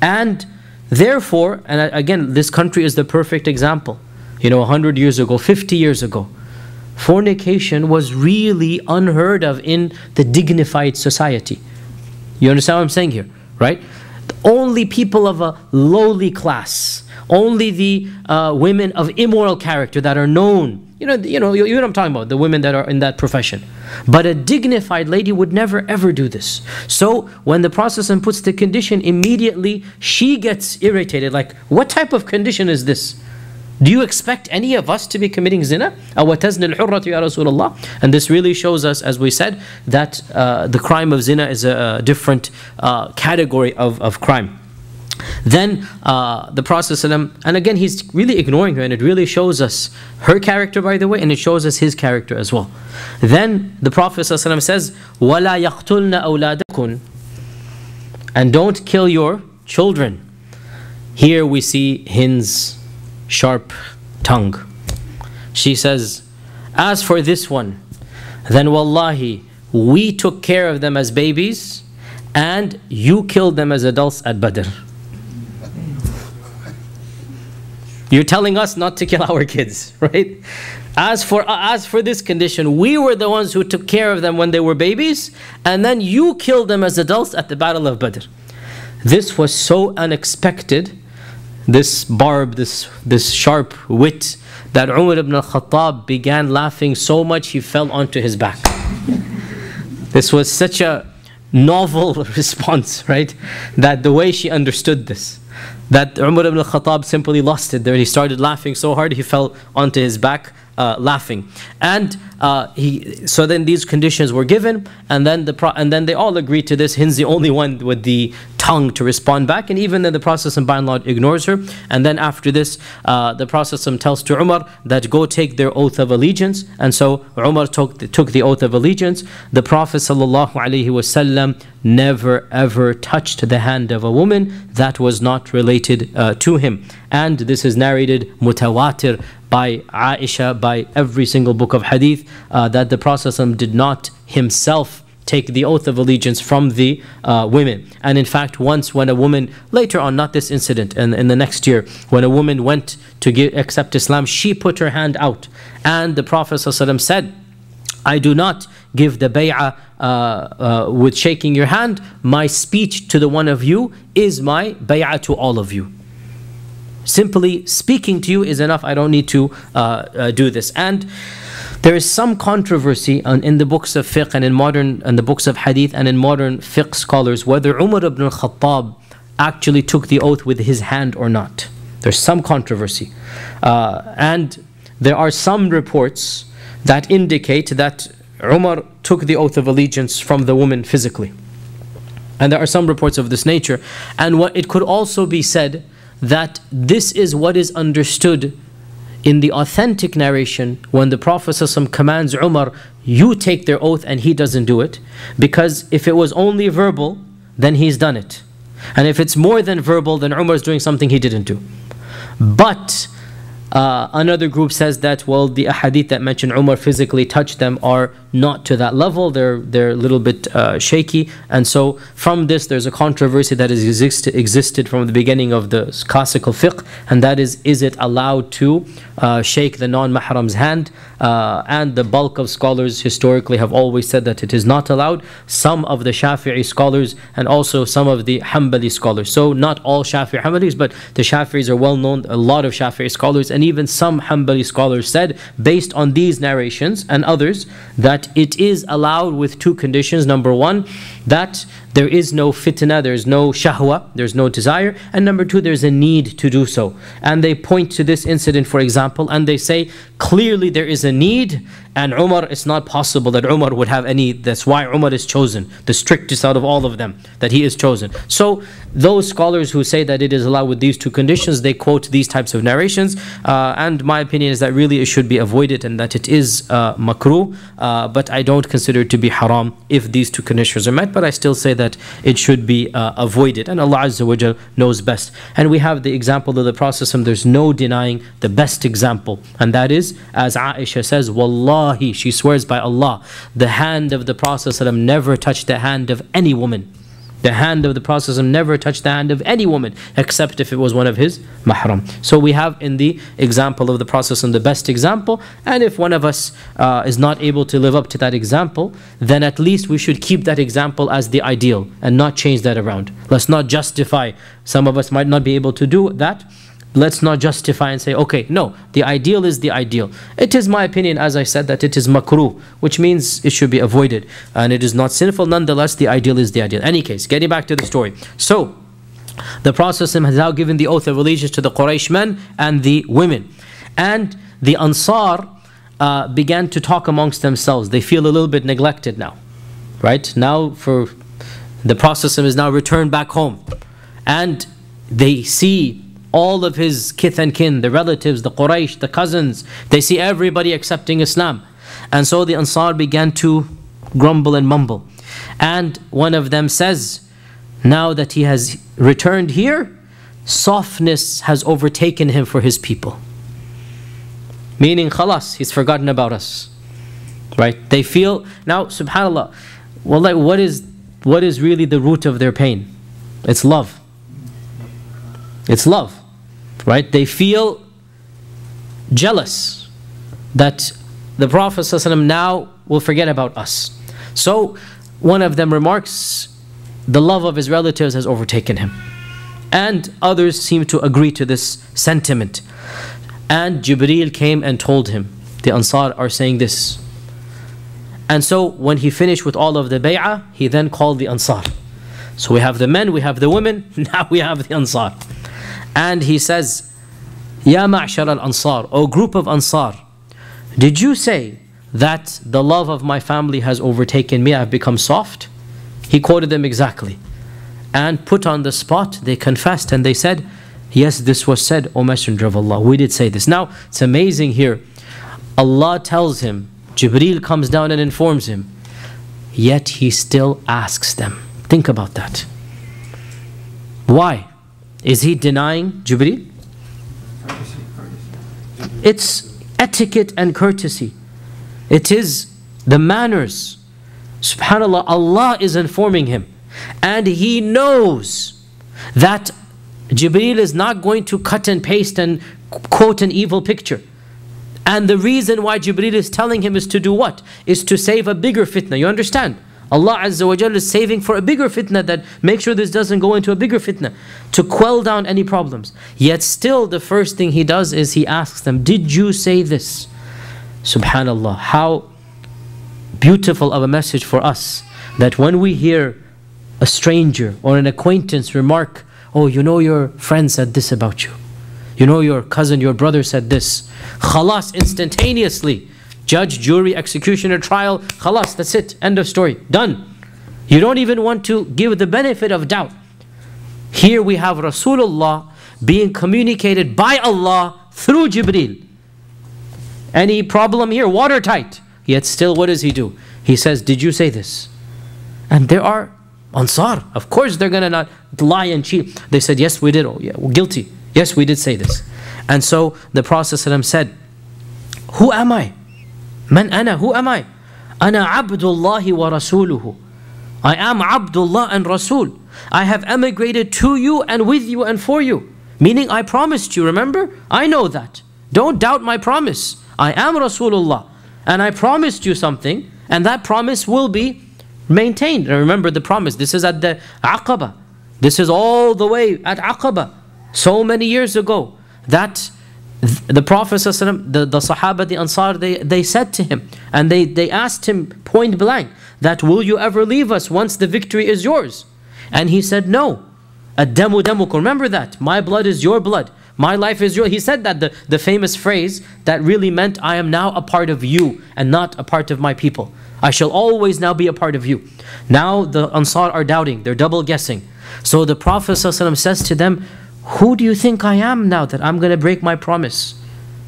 And therefore, and again, this country is the perfect example. You know, 100 years ago, 50 years ago, fornication was really unheard of in the dignified society. You understand what I'm saying here, right? only people of a lowly class, only the uh, women of immoral character that are known. You know, you know, you know what I'm talking about, the women that are in that profession. But a dignified lady would never ever do this. So when the Prophet puts the condition, immediately she gets irritated. Like, what type of condition is this? Do you expect any of us to be committing zina? And this really shows us, as we said, that uh, the crime of zina is a, a different uh, category of, of crime. Then uh, the Prophet and again he's really ignoring her, and it really shows us her character, by the way, and it shows us his character as well. Then the Prophet says, "Wala yaqtulna awladakum," and don't kill your children. Here we see Hind's sharp tongue. She says, As for this one, then wallahi, we took care of them as babies and you killed them as adults at Badr. You're telling us not to kill [LAUGHS] our kids, right? As for as for this condition, we were the ones who took care of them when they were babies, and then you killed them as adults at the Battle of Badr. This was so unexpected this barb, this, this sharp wit, that Umar ibn al-Khattab began laughing so much he fell onto his back. this was such a novel [LAUGHS] response, right? That the way she understood this, that Umar ibn al-Khattab simply lost it there. He started laughing so hard he fell onto his back uh, laughing. And uh, he, so then these conditions were given, and then the and then they all agreed to this. Hind's the only one with the tongue to respond back, and even then the Prophet by and large ignores her. And then after this, uh, the Prophet tells to Umar that go take their oath of allegiance, and so Umar took the, took the oath of allegiance. The Prophet sallallahu alaihi wasallam never ever touched the hand of a woman that was not related uh, to him, and this is narrated mutawatir by Aisha, by every single book of hadith, uh, that the Prophet did not himself take the oath of allegiance from the uh, women. And in fact, once when a woman, later on, not this incident, in, in the next year, when a woman went to give, accept Islam, she put her hand out. And the Prophet said, I do not give the bay'ah uh, uh, with shaking your hand. My speech to the one of you is my bay'ah to all of you. Simply speaking to you is enough. I don't need to uh, uh, do this. And there is some controversy on, in the books of fiqh and in modern and the books of hadith and in modern fiqh scholars whether Umar ibn al-Khattab actually took the oath with his hand or not. There's some controversy. Uh, and there are some reports that indicate that Umar took the oath of allegiance from the woman physically. And there are some reports of this nature. And what it could also be said that this is what is understood in the authentic narration when the Prophet commands Umar, you take their oath and he doesn't do it. Because if it was only verbal, then he's done it. And if it's more than verbal, then Umar is doing something he didn't do. But uh, another group says that, well, the ahadith that mention Umar physically touched them are not to that level. They're, they're a little bit uh, shaky. And so from this, there's a controversy that has exist, existed from the beginning of the classical fiqh, and that is, is it allowed to uh, shake the non-mahram's hand? Uh, and the bulk of scholars historically have always said that it is not allowed. Some of the Shafi'i scholars and also some of the Hanbali scholars. So not all Shafi'i Hanbalis, but the Shafi'is are well known, a lot of Shafi'i scholars, and Even some Hanbali scholars said, based on these narrations and others, that it is allowed with two conditions. Number one, that there is no fitna, there's no shahwa, there's no desire. And number two, there's a need to do so. And they point to this incident, for example, and they say, clearly there is a need, and Umar, it's not possible that Umar would have any, that's why Umar is chosen, the strictest out of all of them, that he is chosen. So those scholars who say that it is allowed with these two conditions, they quote these types of narrations. Uh, and my opinion is that really it should be avoided and that it is uh, makruh, uh, but I don't consider it to be haram if these two conditions are met. But I still say that it should be uh, avoided. And Allah Azza wa knows best. And we have the example of the Prophet, and there's no denying the best example. And that is, as Aisha says, She swears by Allah, the hand of the Prophet never touched the hand of any woman. The hand of the Prophet never touched the hand of any woman except if it was one of his mahram. So we have in the example of the Prophet the best example, and if one of us uh, is not able to live up to that example, then at least we should keep that example as the ideal and not change that around. Let's not justify. Some of us might not be able to do that let's not justify and say, okay, no, the ideal is the ideal. It is my opinion, as I said, that it is makruh, which means it should be avoided. And it is not sinful, nonetheless, the ideal is the ideal. Any case, getting back to the story. So, the Prophet has now given the oath of allegiance to the Quraysh men and the women. And the Ansar uh, began to talk amongst themselves. They feel a little bit neglected now. Right? Now, for the Prophet is now returned back home. And they see all of his kith and kin, the relatives, the Quraysh, the cousins, they see everybody accepting Islam. And so the Ansar began to grumble and mumble. And one of them says, Now that he has returned here, softness has overtaken him for his people. Meaning, khalas, he's forgotten about us. Right? They feel, now, subhanAllah, well, what is, what is really the root of their pain? It's love. It's love right? They feel jealous that the Prophet ﷺ now will forget about us. So one of them remarks, the love of his relatives has overtaken him. And others seem to agree to this sentiment. And Jibreel came and told him, the Ansar are saying this. And so when he finished with all of the bay'ah, he then called the Ansar. So we have the men, we have the women, [LAUGHS] now we have the Ansar. And he says, Ya ma'shar al-ansar, O group of Ansar, did you say that the love of my family has overtaken me, I've become soft? He quoted them exactly. And put on the spot, they confessed and they said, Yes, this was said, O Messenger of Allah. We did say this. Now, it's amazing here. Allah tells him, Jibreel comes down and informs him, yet he still asks them. Think about that. Why? Is he denying Jibreel? It's etiquette and courtesy. It is the manners. Subhanallah, Allah is informing him. And he knows that Jibreel is not going to cut and paste and quote an evil picture. And the reason why Jibreel is telling him is to do what? Is to save a bigger fitna. You understand? Allah Azza wa Jalla is saving for a bigger fitna that make sure this doesn't go into a bigger fitna to quell down any problems. Yet still the first thing he does is he asks them, Did you say this? Subhanallah, how beautiful of a message for us that when we hear a stranger or an acquaintance remark, Oh, you know your friend said this about you. You know your cousin, your brother said this. Khalas, instantaneously Judge, jury, executioner, trial, khalas, that's it. End of story. Done. You don't even want to give the benefit of doubt. Here we have Rasulullah being communicated by Allah through Jibreel. Any problem here? Watertight. Yet still, what does he do? He says, Did you say this? And there are Ansar. Of course, they're going to not lie and cheat. They said, Yes, we did. Oh, yeah, we're guilty. Yes, we did say this. And so the Prophet said, Who am I? Man ana, who am I? Ana abdullahi wa rasuluhu. I am Abdullah and Rasul. I have emigrated to you and with you and for you. Meaning I promised you, remember? I know that. Don't doubt my promise. I am Rasulullah. And I promised you something, and that promise will be maintained. And remember the promise. This is at the Aqaba. This is all the way at Aqaba. So many years ago. That the Prophet the, the Sahaba, the Ansar, they, they said to him, and they, they asked him point blank, that will you ever leave us once the victory is yours? And he said, no. Ad-damu damukum. Remember that. My blood is your blood. My life is your. He said that, the, the famous phrase that really meant, I am now a part of you and not a part of my people. I shall always now be a part of you. Now the Ansar are doubting, they're double guessing. So the Prophet says to them, Who do you think I am now that I'm going to break my promise?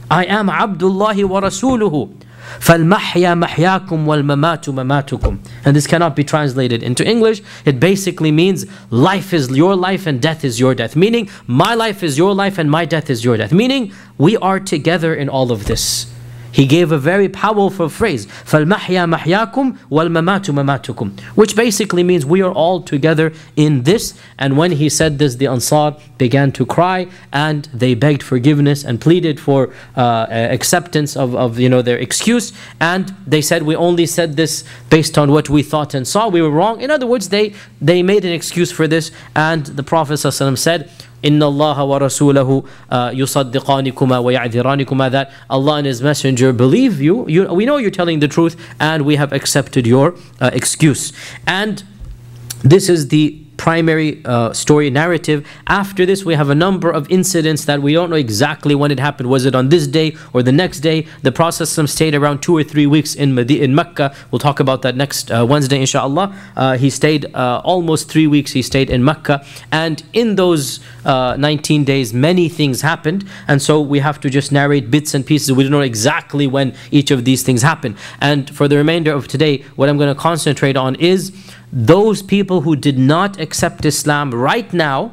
I am Abdullah wa Rasuluhu. فَالْمَحْيَا مَحْيَاكُمْ وَالْمَمَاتُ مَمَاتُكُمْ And this cannot be translated into English. It basically means life is your life and death is your death. Meaning, my life is your life and my death is your death. Meaning, we are together in all of this. He gave a very powerful phrase, فَالْمَحْيَا مَحْيَاكُمْ وَالْمَمَاتُ مَمَاتُكُمْ Which basically means we are all together in this. And when he said this, the Ansar began to cry and they begged forgiveness and pleaded for uh, acceptance of, of you know, their excuse. And they said, we only said this based on what we thought and saw. We were wrong. In other words, they, they made an excuse for this. And the Prophet ﷺ said, إن الله ورسوله يصدقانكما ويعذرانكما that Allah and His Messenger believe you. you. We know you're telling the truth and we have accepted your uh, excuse. And this is the primary uh, story narrative. After this, we have a number of incidents that we don't know exactly when it happened. Was it on this day or the next day? The Prophet stayed around two or three weeks in Medi- in Mecca. We'll talk about that next uh, Wednesday, inshallah. Uh, he stayed uh, almost three weeks. He stayed in Mecca, and in those uh, 19 days, many things happened. And so we have to just narrate bits and pieces. We don't know exactly when each of these things happened. And for the remainder of today, what I'm going to concentrate on is those people who did not accept Islam right now,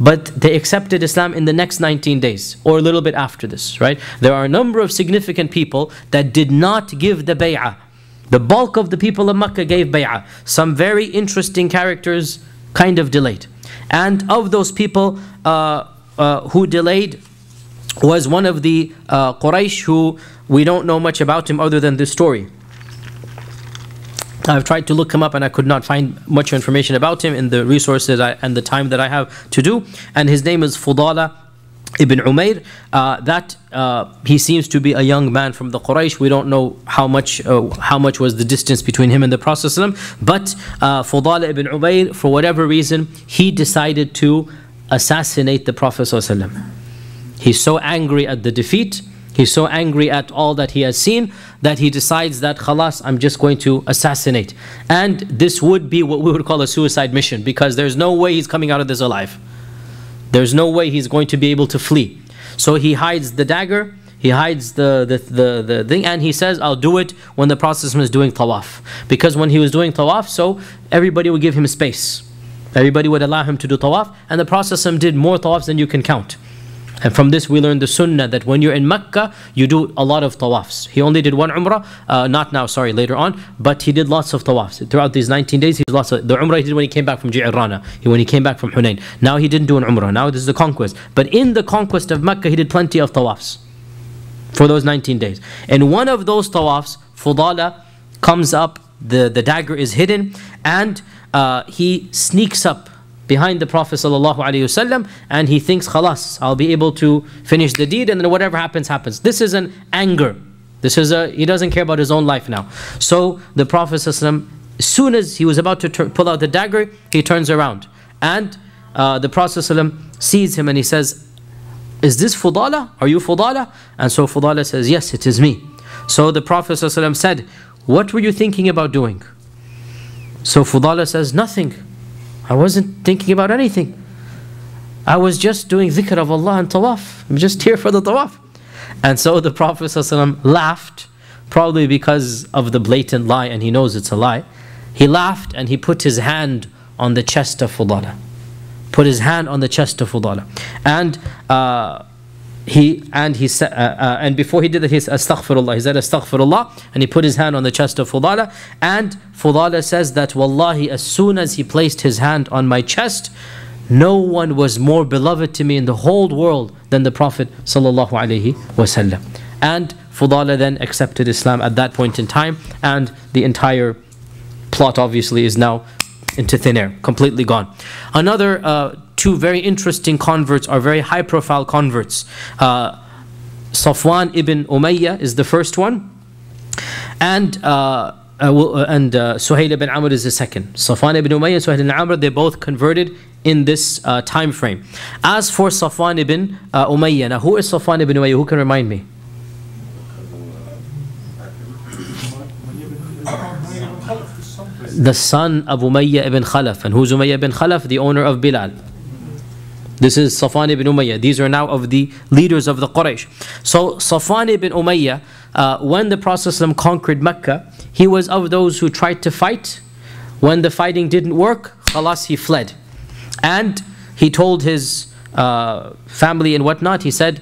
but they accepted Islam in the next 19 days or a little bit after this, right? There are a number of significant people that did not give the bay'ah. The bulk of the people of Makkah gave bay'ah. Some very interesting characters kind of delayed. And of those people uh, uh, who delayed was one of the uh, Quraysh who we don't know much about him other than this story. I've tried to look him up and I could not find much information about him in the resources I, and the time that I have to do. And his name is Fudala ibn Umayr. Uh, that uh, he seems to be a young man from the Quraysh. We don't know how much uh, how much was the distance between him and the Prophet but uh, Fudala ibn Umayr, for whatever reason, he decided to assassinate the Prophet He's so angry at the defeat He's so angry at all that he has seen that he decides that, khalas, I'm just going to assassinate. And this would be what we would call a suicide mission because there's no way he's coming out of this alive. There's no way he's going to be able to flee. So he hides the dagger, he hides the, the, the, the thing, and he says, I'll do it when the Prophet is doing tawaf. Because when he was doing tawaf, so everybody would give him space. Everybody would allow him to do tawaf, and the Prophet did more tawafs than you can count. And from this we learn the sunnah that when you're in Mecca, you do a lot of tawafs. He only did one umrah, uh, not now, sorry, later on, but he did lots of tawafs. Throughout these 19 days, he did lots of, the umrah he did when he came back from Ji'rana, when he came back from Hunain. Now he didn't do an umrah, now this is the conquest. But in the conquest of Mecca, he did plenty of tawafs for those 19 days. And one of those tawafs, Fudala comes up, the, the dagger is hidden, and uh, he sneaks up behind the Prophet ﷺ and he thinks, khalas, I'll be able to finish the deed and then whatever happens, happens. This is an anger. This is a, he doesn't care about his own life now. So the Prophet ﷺ, as soon as he was about to pull out the dagger, he turns around. And uh, the Prophet ﷺ sees him and he says, is this Fudala? Are you Fudala? And so Fudala says, yes, it is me. So the Prophet ﷺ said, what were you thinking about doing? So Fudala says, nothing. I wasn't thinking about anything. I was just doing dhikr of Allah and tawaf. I'm just here for the tawaf. And so the Prophet ﷺ laughed, probably because of the blatant lie, and he knows it's a lie. He laughed and he put his hand on the chest of Fudala. Put his hand on the chest of Fudala. And uh, he and he said, uh, uh, and before he did that, he said astaghfirullah. He said astaghfirullah, and he put his hand on the chest of Fudala. And Fudala says that wallahi, as soon as he placed his hand on my chest, no one was more beloved to me in the whole world than the Prophet sallallahu alaihi wasallam. And Fudala then accepted Islam at that point in time, and the entire plot obviously is now into thin air, completely gone. Another uh, two very interesting converts are very high profile converts. Uh, Safwan ibn Umayyah is the first one. And uh, uh, uh, and uh, Suhail ibn Amr is the second. Safwan ibn Umayyah and Suhail ibn Amr, they both converted in this uh, time frame. As for Safwan ibn uh, Umayyah, now who is Safwan ibn Umayyah? Who can remind me? The son of Umayyah ibn Khalaf. And who's Umayyah ibn Khalaf? The owner of Bilal. This is Safwan ibn Umayyah. These are now of the leaders of the Quraysh. So Safwan ibn Umayyah, uh, when the Prophet conquered Mecca, he was of those who tried to fight. When the fighting didn't work, khalas, he fled. And he told his uh, family and whatnot, he said,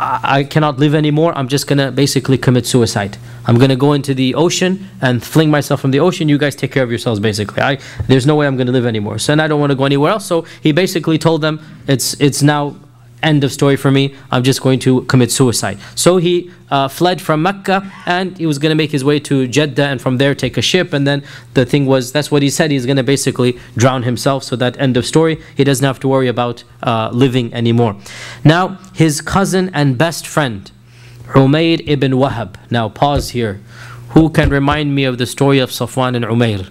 I, cannot live anymore. I'm just to basically commit suicide. I'm to go into the ocean and fling myself from the ocean. You guys take care of yourselves, basically. I, there's no way I'm to live anymore. So, and I don't want to go anywhere else. So he basically told them, it's, it's now end of story for me. I'm just going to commit suicide. So he uh, fled from Mecca and he was going to make his way to Jeddah and from there take a ship. And then the thing was, that's what he said, he's going to basically drown himself. So that end of story, he doesn't have to worry about uh, living anymore. Now, his cousin and best friend, Umayr ibn Wahab. Now, pause here. Who can remind me of the story of Safwan and Umayr?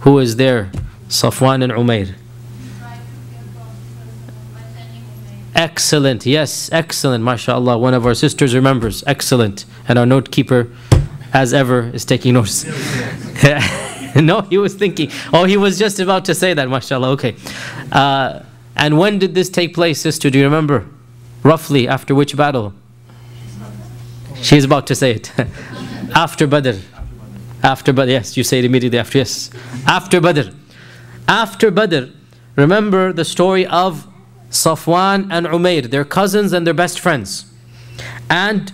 Who is there? Safwan and Umayr. Excellent. Yes, excellent. MashaAllah. One of our sisters remembers. Excellent. And our note keeper, as ever, is taking notes. [LAUGHS] no, he was thinking. Oh, he was just about to say that. MashaAllah. Okay. Uh, and when did this take place, sister? Do you remember? Roughly after which battle? She's about to say it. [LAUGHS] after Badr. After Badr. Yes, you say it immediately after. Yes. After Badr. After Badr. Remember the story of Safwan and Umair. They're cousins and they're best friends. And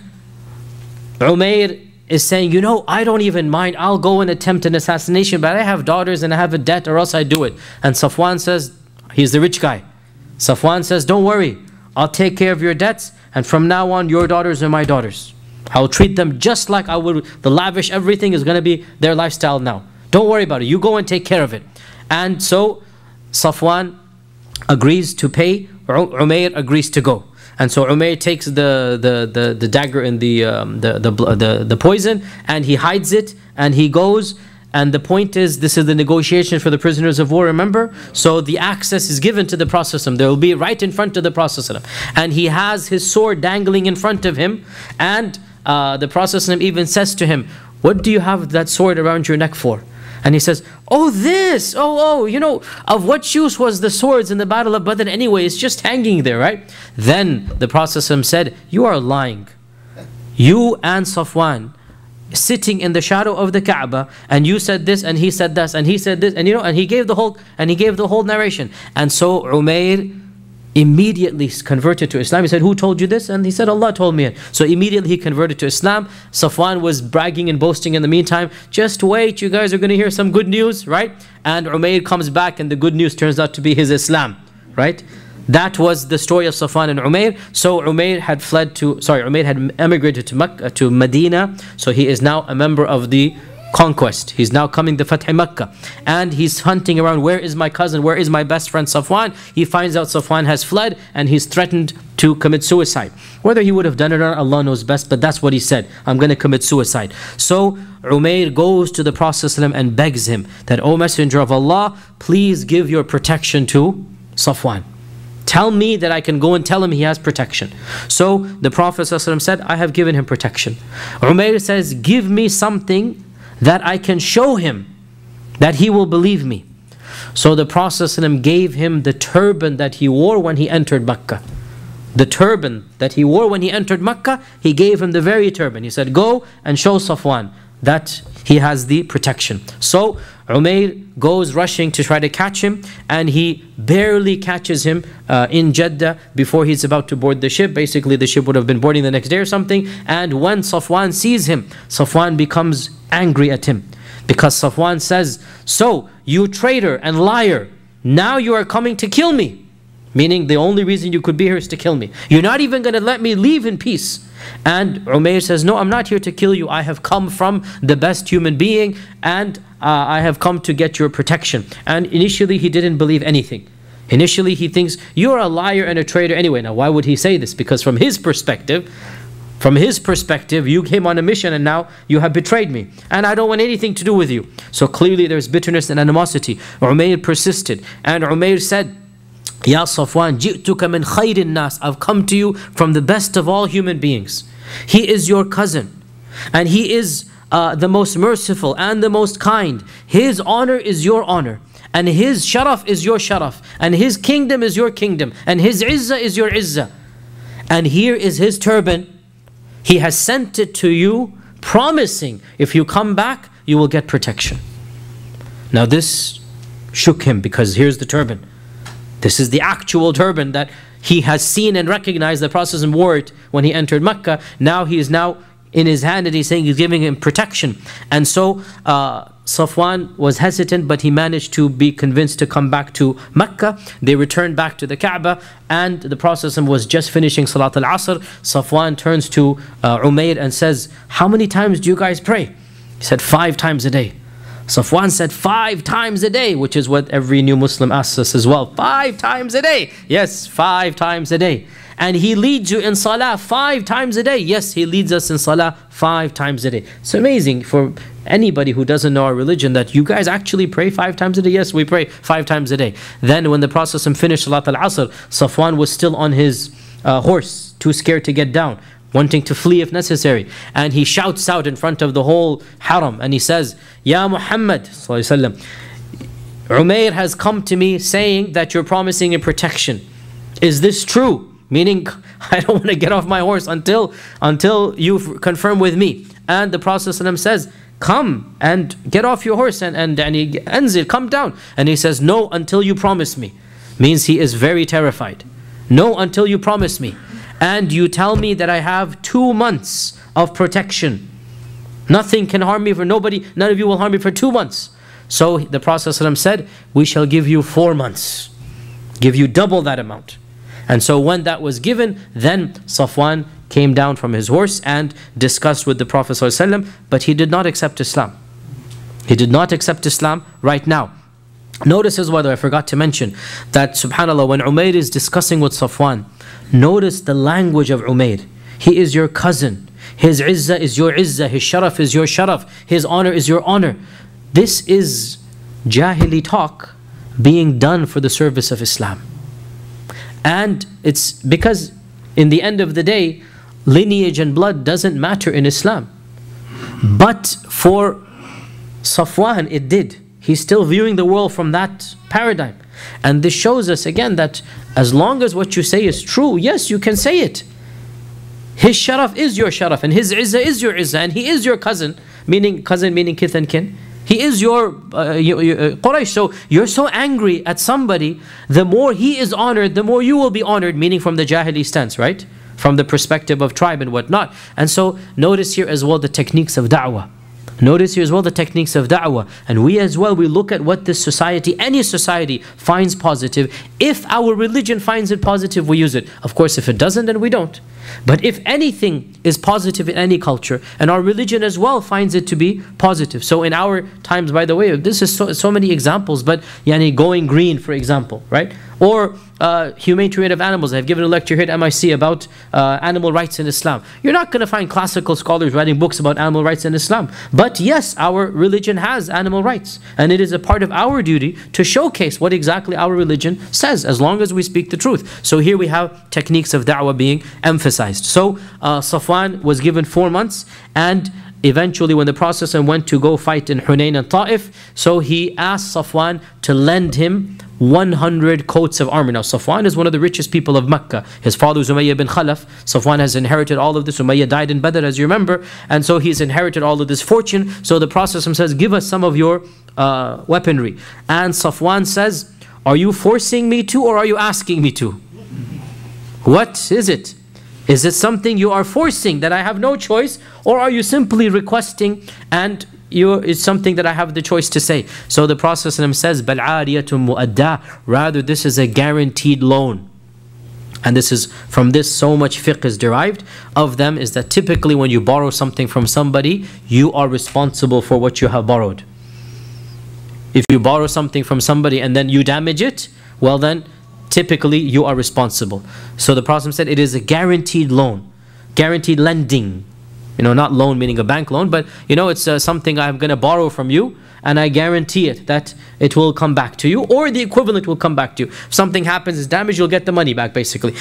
Umair is saying, You know, I don't even mind. I'll go and attempt an assassination, but I have daughters and I have a debt, or else I do it. And Safwan says, He's the rich guy. Safwan says, Don't worry. I'll take care of your debts, and from now on, your daughters are my daughters. I'll treat them just like I would. The lavish everything is going to be their lifestyle now. Don't worry about it. You go and take care of it. And so Safwan agrees to pay, Umayr agrees to go. And so Umayr takes the, the, the, the dagger in the, um, the, the, the, the poison and he hides it and he goes. And the point is, this is the negotiation for the prisoners of war, remember? So the access is given to the Prophet. There will be right in front of the Prophet. And he has his sword dangling in front of him. And uh, the Prophet even says to him, What do you have that sword around your neck for? And he says, Oh, this, oh, oh, you know, of what use was the swords in the Battle of Badr anyway? It's just hanging there, right? Then the Prophet said, You are lying. You and Safwan sitting in the shadow of the Kaaba and you said this and he said this and he said this and you know and he gave the whole and he gave the whole narration and so Umair immediately converted to Islam. He said, Who told you this? And he said, Allah told me it. So immediately he converted to Islam. Safwan was bragging and boasting in the meantime, Just wait, you guys are going to hear some good news, right? And Umayr comes back and the good news turns out to be his Islam, right? That was the story of Safwan and Umayr. So Umayr had fled to, sorry, Umayr had emigrated to Mecca, to Medina. So he is now a member of the conquest. He's now coming to Fath Makkah. And he's hunting around, where is my cousin? Where is my best friend Safwan? He finds out Safwan has fled and he's threatened to commit suicide. Whether he would have done it or not, Allah knows best, but that's what he said. I'm going to commit suicide. So Umair goes to the Prophet and begs him that, O Messenger of Allah, please give your protection to Safwan. Tell me that I can go and tell him he has protection. So the Prophet said, I have given him protection. Umair says, Give me something that I can show him that he will believe me. So the Prophet gave him the turban that he wore when he entered Mecca. The turban that he wore when he entered Mecca, he gave him the very turban. He said, Go and show Safwan that he has the protection. So Umair goes rushing to try to catch him, and he barely catches him uh, in Jeddah before he's about to board the ship. Basically, the ship would have been boarding the next day or something. And when Safwan sees him, Safwan becomes angry at him because Safwan says, So, you traitor and liar, now you are coming to kill me. Meaning, the only reason you could be here is to kill me. You're not even going to let me leave in peace. And Umair says, No, I'm not here to kill you. I have come from the best human being and uh, I have come to get your protection. And initially, he didn't believe anything. Initially, he thinks, You're a liar and a traitor anyway. Now, why would he say this? Because from his perspective, From his perspective, you came on a mission and now you have betrayed me. And I don't want anything to do with you. So clearly there's bitterness and animosity. Umayr persisted. And Umayr said, Ya Safwan, ji'tuka min khayrin nas. I've come to you from the best of all human beings. He is your cousin. And he is uh, the most merciful and the most kind. His honor is your honor. And his sharaf is your sharaf. And his kingdom is your kingdom. And his izzah is your izzah. And here is his turban he has sent it to you, promising if you come back, you will get protection. Now, this shook him because here's the turban. This is the actual turban that he has seen and recognized the Prophet wore it when he entered Mecca. Now he is now in his hand and he's saying he's giving him protection. And so uh, Safwan was hesitant, but he managed to be convinced to come back to Mecca. They returned back to the Kaaba, and the Prophet was just finishing Salat al Asr. Safwan turns to uh, Umayr and says, How many times do you guys pray? He said, Five times a day. Safwan said five times a day, which is what every new Muslim asks us as well. Five times a day. Yes, five times a day and he leads you in salah five times a day. Yes, he leads us in salah five times a day. It's amazing for anybody who doesn't know our religion that you guys actually pray five times a day. Yes, we pray five times a day. Then when the Prophet finished Salat al-Asr, Safwan was still on his uh, horse, too scared to get down wanting to flee if necessary. And he shouts out in front of the whole haram and he says, Ya Muhammad, Umayr has come to me saying that you're promising a protection. Is this true? Meaning, [LAUGHS] I don't want to get off my horse until, until you confirm with me. And the Prophet says, Come and get off your horse and, and, and he ends it, come down. And he says, No, until you promise me. Means he is very terrified. No, until you promise me. And you tell me that I have two months of protection. Nothing can harm me for nobody, none of you will harm me for two months. So the Prophet ﷺ said, We shall give you four months, give you double that amount. And so when that was given, then Safwan came down from his horse and discussed with the Prophet ﷺ, but he did not accept Islam. He did not accept Islam right now. Notice as well, I forgot to mention that subhanAllah, when Umayr is discussing with Safwan, notice the language of Umayr. He is your cousin. His izzah is your izzah. His sharaf is your sharaf. His honor is your honor. This is jahili talk being done for the service of Islam. And it's because in the end of the day, lineage and blood doesn't matter in Islam. But for Safwan, it did. He's still viewing the world from that paradigm. And this shows us again that as long as what you say is true, yes, you can say it. His sharaf is your sharaf, and his izzah is your izzah, and he is your cousin, meaning cousin meaning kith and kin. He is your, uh, uh, Quraysh. So you're so angry at somebody, the more he is honored, the more you will be honored, meaning from the Jahili stance, right? From the perspective of tribe and whatnot. And so notice here as well the techniques of da'wah. Notice here as well the techniques of da'wah. And we as well, we look at what this society, any society, finds positive. If our religion finds it positive, we use it. Of course, if it doesn't, then we don't. But if anything is positive in any culture, and our religion as well finds it to be positive. So in our times, by the way, this is so, so many examples, but yani going green, for example, right? Or uh, humane treatment of animals. I've given a lecture here at MIC about uh, animal rights in Islam. You're not going to find classical scholars writing books about animal rights in Islam. But yes, our religion has animal rights. And it is a part of our duty to showcase what exactly our religion says, as long as we speak the truth. So here we have techniques of da'wah being emphasized. So uh, Safwan was given four months and eventually when the Prophet went to go fight in Hunayn and Ta'if, so he asked Safwan to lend him 100 coats of armor. Now, Safwan is one of the richest people of Mecca. His father was Umayyah bin Khalaf. Safwan has inherited all of this. Umayyah died in Badr, as you remember. And so he's inherited all of this fortune. So the Prophet says, Give us some of your uh, weaponry. And Safwan says, Are you forcing me to or are you asking me to? What is it? Is it something you are forcing that I have no choice, or are you simply requesting and you, it's something that I have the choice to say. So the Prophet says. Rather, this is a guaranteed loan. And this is from this so much fiqh is derived of them is that typically when you borrow something from somebody, you are responsible for what you have borrowed. If you borrow something from somebody and then you damage it, well then typically you are responsible. So the Prophet said it is a guaranteed loan. guaranteed lending. You know, not loan meaning a bank loan, but you know, it's uh, something I'm going to borrow from you and I guarantee it that it will come back to you or the equivalent will come back to you. If something happens, is damage, you'll get the money back basically.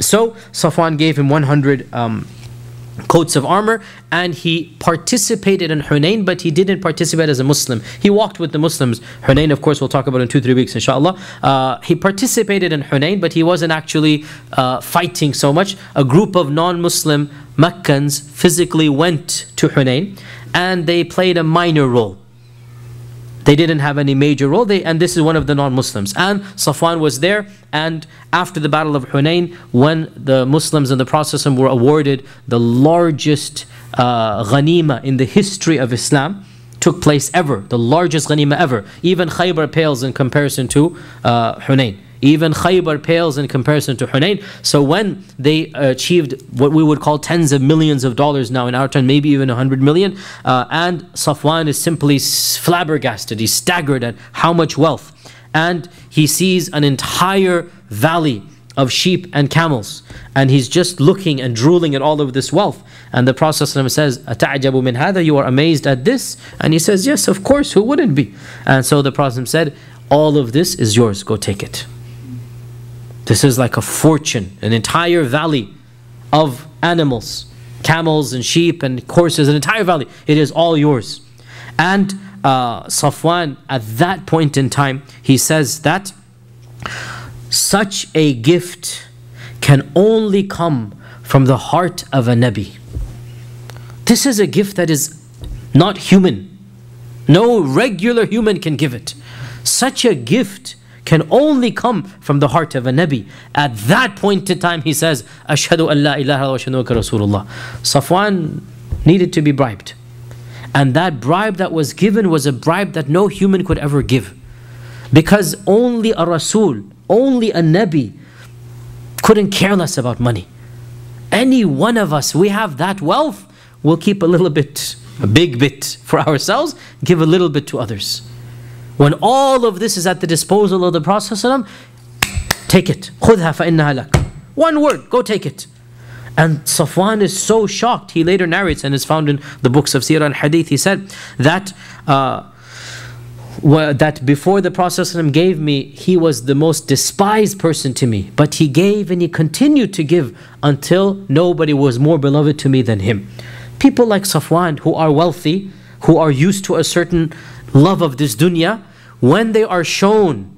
So Safwan gave him 100 um, coats of armor and he participated in Hunain but he didn't participate as a Muslim. He walked with the Muslims. Hunain of course we'll talk about in two three weeks inshallah. Uh, he participated in Hunain but he wasn't actually uh, fighting so much. A group of non-Muslim Meccans physically went to Hunain and they played a minor role they didn't have any major role, they, and this is one of the non Muslims. And Safwan was there, and after the Battle of Hunain, when the Muslims in the process were awarded the largest uh, ghanima in the history of Islam, took place ever, the largest ghanima ever. Even Khaybar pales in comparison to uh, Hunain. Even Khaybar pales in comparison to Hunain. So when they achieved what we would call tens of millions of dollars now in our turn, maybe even 100 million, uh, and Safwan is simply flabbergasted, he's staggered at how much wealth. And he sees an entire valley of sheep and camels. And he's just looking and drooling at all of this wealth. And the Prophet says, "Atajabu min you are amazed at this? And he says, yes, of course, who wouldn't be? And so the Prophet said, all of this is yours, go take it. This is like a fortune, an entire valley of animals, camels and sheep and horses, an entire valley. It is all yours. And uh, Safwan, at that point in time, he says that such a gift can only come from the heart of a Nabi. This is a gift that is not human. No regular human can give it. Such a gift can only come from the heart of a Nabi. At that point in time, he says, Ashhadu an la ilaha wa Rasulullah. Safwan needed to be bribed. And that bribe that was given was a bribe that no human could ever give. Because only a Rasul, only a Nabi couldn't care less about money. Any one of us, we have that wealth, we'll keep a little bit, a big bit for ourselves, give a little bit to others. When all of this is at the disposal of the Prophet take it. خُذْهَا فَإِنَّهَا لَكَ One word, go take it. And Safwan is so shocked. He later narrates and is found in the books of Sirah and Hadith. He said that uh, that before the Prophet gave me, he was the most despised person to me. But he gave and he continued to give until nobody was more beloved to me than him. People like Safwan who are wealthy, who are used to a certain love of this dunya, when they are shown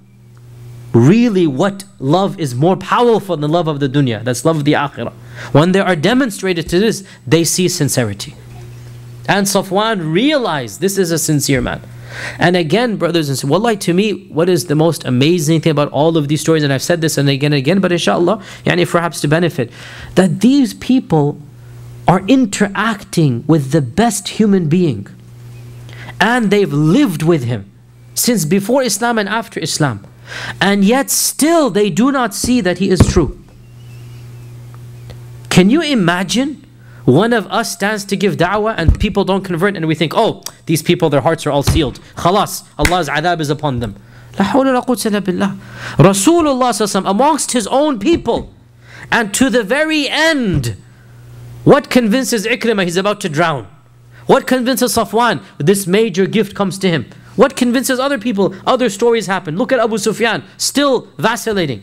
really what love is more powerful than love of the dunya, that's love of the akhirah. When they are demonstrated to this, they see sincerity. And Safwan realized this is a sincere man. And again, brothers and sisters, wallahi, to me, what is the most amazing thing about all of these stories, and I've said this and again and again, but inshallah, yani perhaps to benefit, that these people are interacting with the best human being. And they've lived with him since before Islam and after Islam. And yet still they do not see that he is true. Can you imagine one of us stands to give da'wah and people don't convert and we think, oh, these people, their hearts are all sealed. Khalas, Allah's adhab is upon them. Rasulullah amongst his own people and to the very end, what convinces Ikrimah he's about to drown? What convinces Safwan this major gift comes to him? What convinces other people? Other stories happen. Look at Abu Sufyan, still vacillating.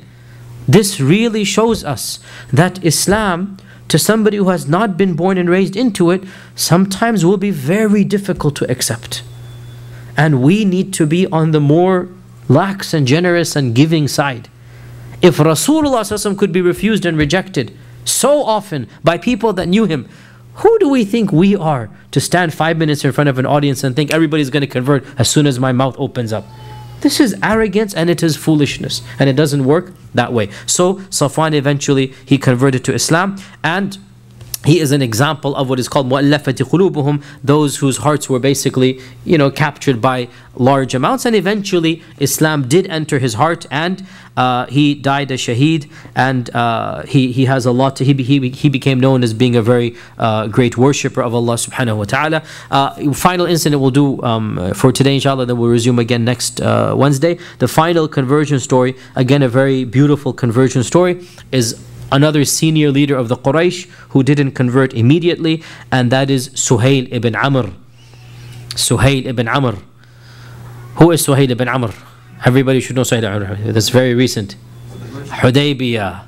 This really shows us that Islam, to somebody who has not been born and raised into it, sometimes will be very difficult to accept. And we need to be on the more lax and generous and giving side. If Rasulullah could be refused and rejected so often by people that knew him, who do we think we are to stand five minutes in front of an audience and think everybody's going to convert as soon as my mouth opens up? This is arrogance and it is foolishness. And it doesn't work that way. So Safwan eventually he converted to Islam and he is an example of what is called mu'allafati qulubuhum, those whose hearts were basically, you know, captured by large amounts. And eventually, Islam did enter his heart, and uh, he died a shaheed, and uh, he he has a lot to he he he became known as being a very uh, great worshipper of Allah Subhanahu wa Taala. Uh, final incident we'll do um, for today, inshallah. Then we'll resume again next uh, Wednesday. The final conversion story, again, a very beautiful conversion story, is another senior leader of the Quraysh who didn't convert immediately, and that is Suhail ibn Amr. Suhail ibn Amr. Who is Suhail ibn Amr? Everybody should know Suhail ibn Amr. That's very recent. Hudaybiyah.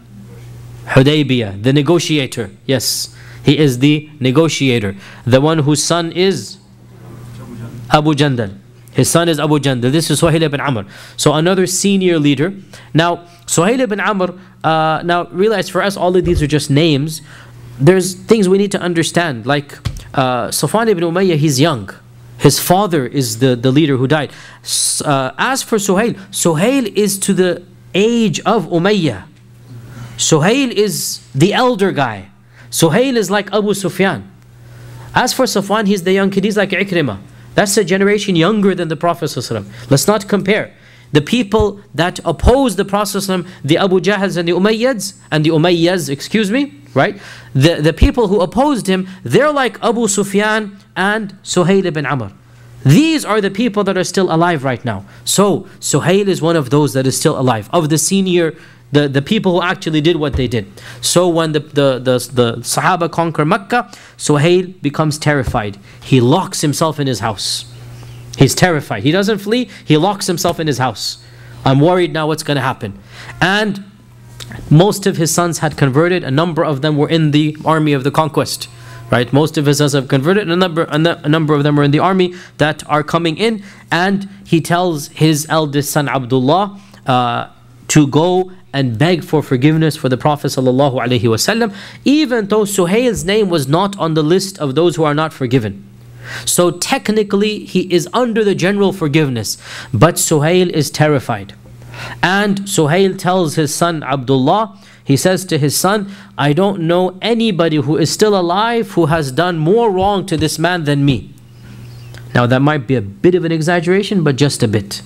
Hudaybiyah, the negotiator. Yes, he is the negotiator. The one whose son is Abu Jandal. His son is Abu Jandal. This is Suhail ibn Amr. So another senior leader. Now, Suhail ibn Amr, uh, now realize for us all of these are just names. There's things we need to understand. Like uh, Safwan ibn Umayyah, he's young. His father is the, the leader who died. Uh, as for Suhail, Suhail is to the age of Umayyah. Suhail is the elder guy. Suhail is like Abu Sufyan. As for Safwan, he's the young kid. He's like Ikrimah. That's a generation younger than the Prophet. Let's not compare. The people that oppose the Prophet the Abu Jahals and the Umayyads, and the Umayyads, excuse me, right? The, the people who opposed him, they're like Abu Sufyan and Suhail ibn Amr. These are the people that are still alive right now. So, Suhail is one of those that is still alive. Of the senior the, the people who actually did what they did. So when the, the, the, the Sahaba conquer Mecca, Suhail becomes terrified. He locks himself in his house. He's terrified. He doesn't flee, he locks himself in his house. I'm worried now what's going to happen. And most of his sons had converted, a number of them were in the army of the conquest. Right, most of his sons have converted, and a number, a number of them are in the army that are coming in. And he tells his eldest son Abdullah uh, to go and beg for forgiveness for the Prophet ﷺ, even though Suhail's name was not on the list of those who are not forgiven. So technically, he is under the general forgiveness, but Suhail is terrified. And Suhail tells his son Abdullah, he says to his son, I don't know anybody who is still alive who has done more wrong to this man than me. Now, that might be a bit of an exaggeration, but just a bit.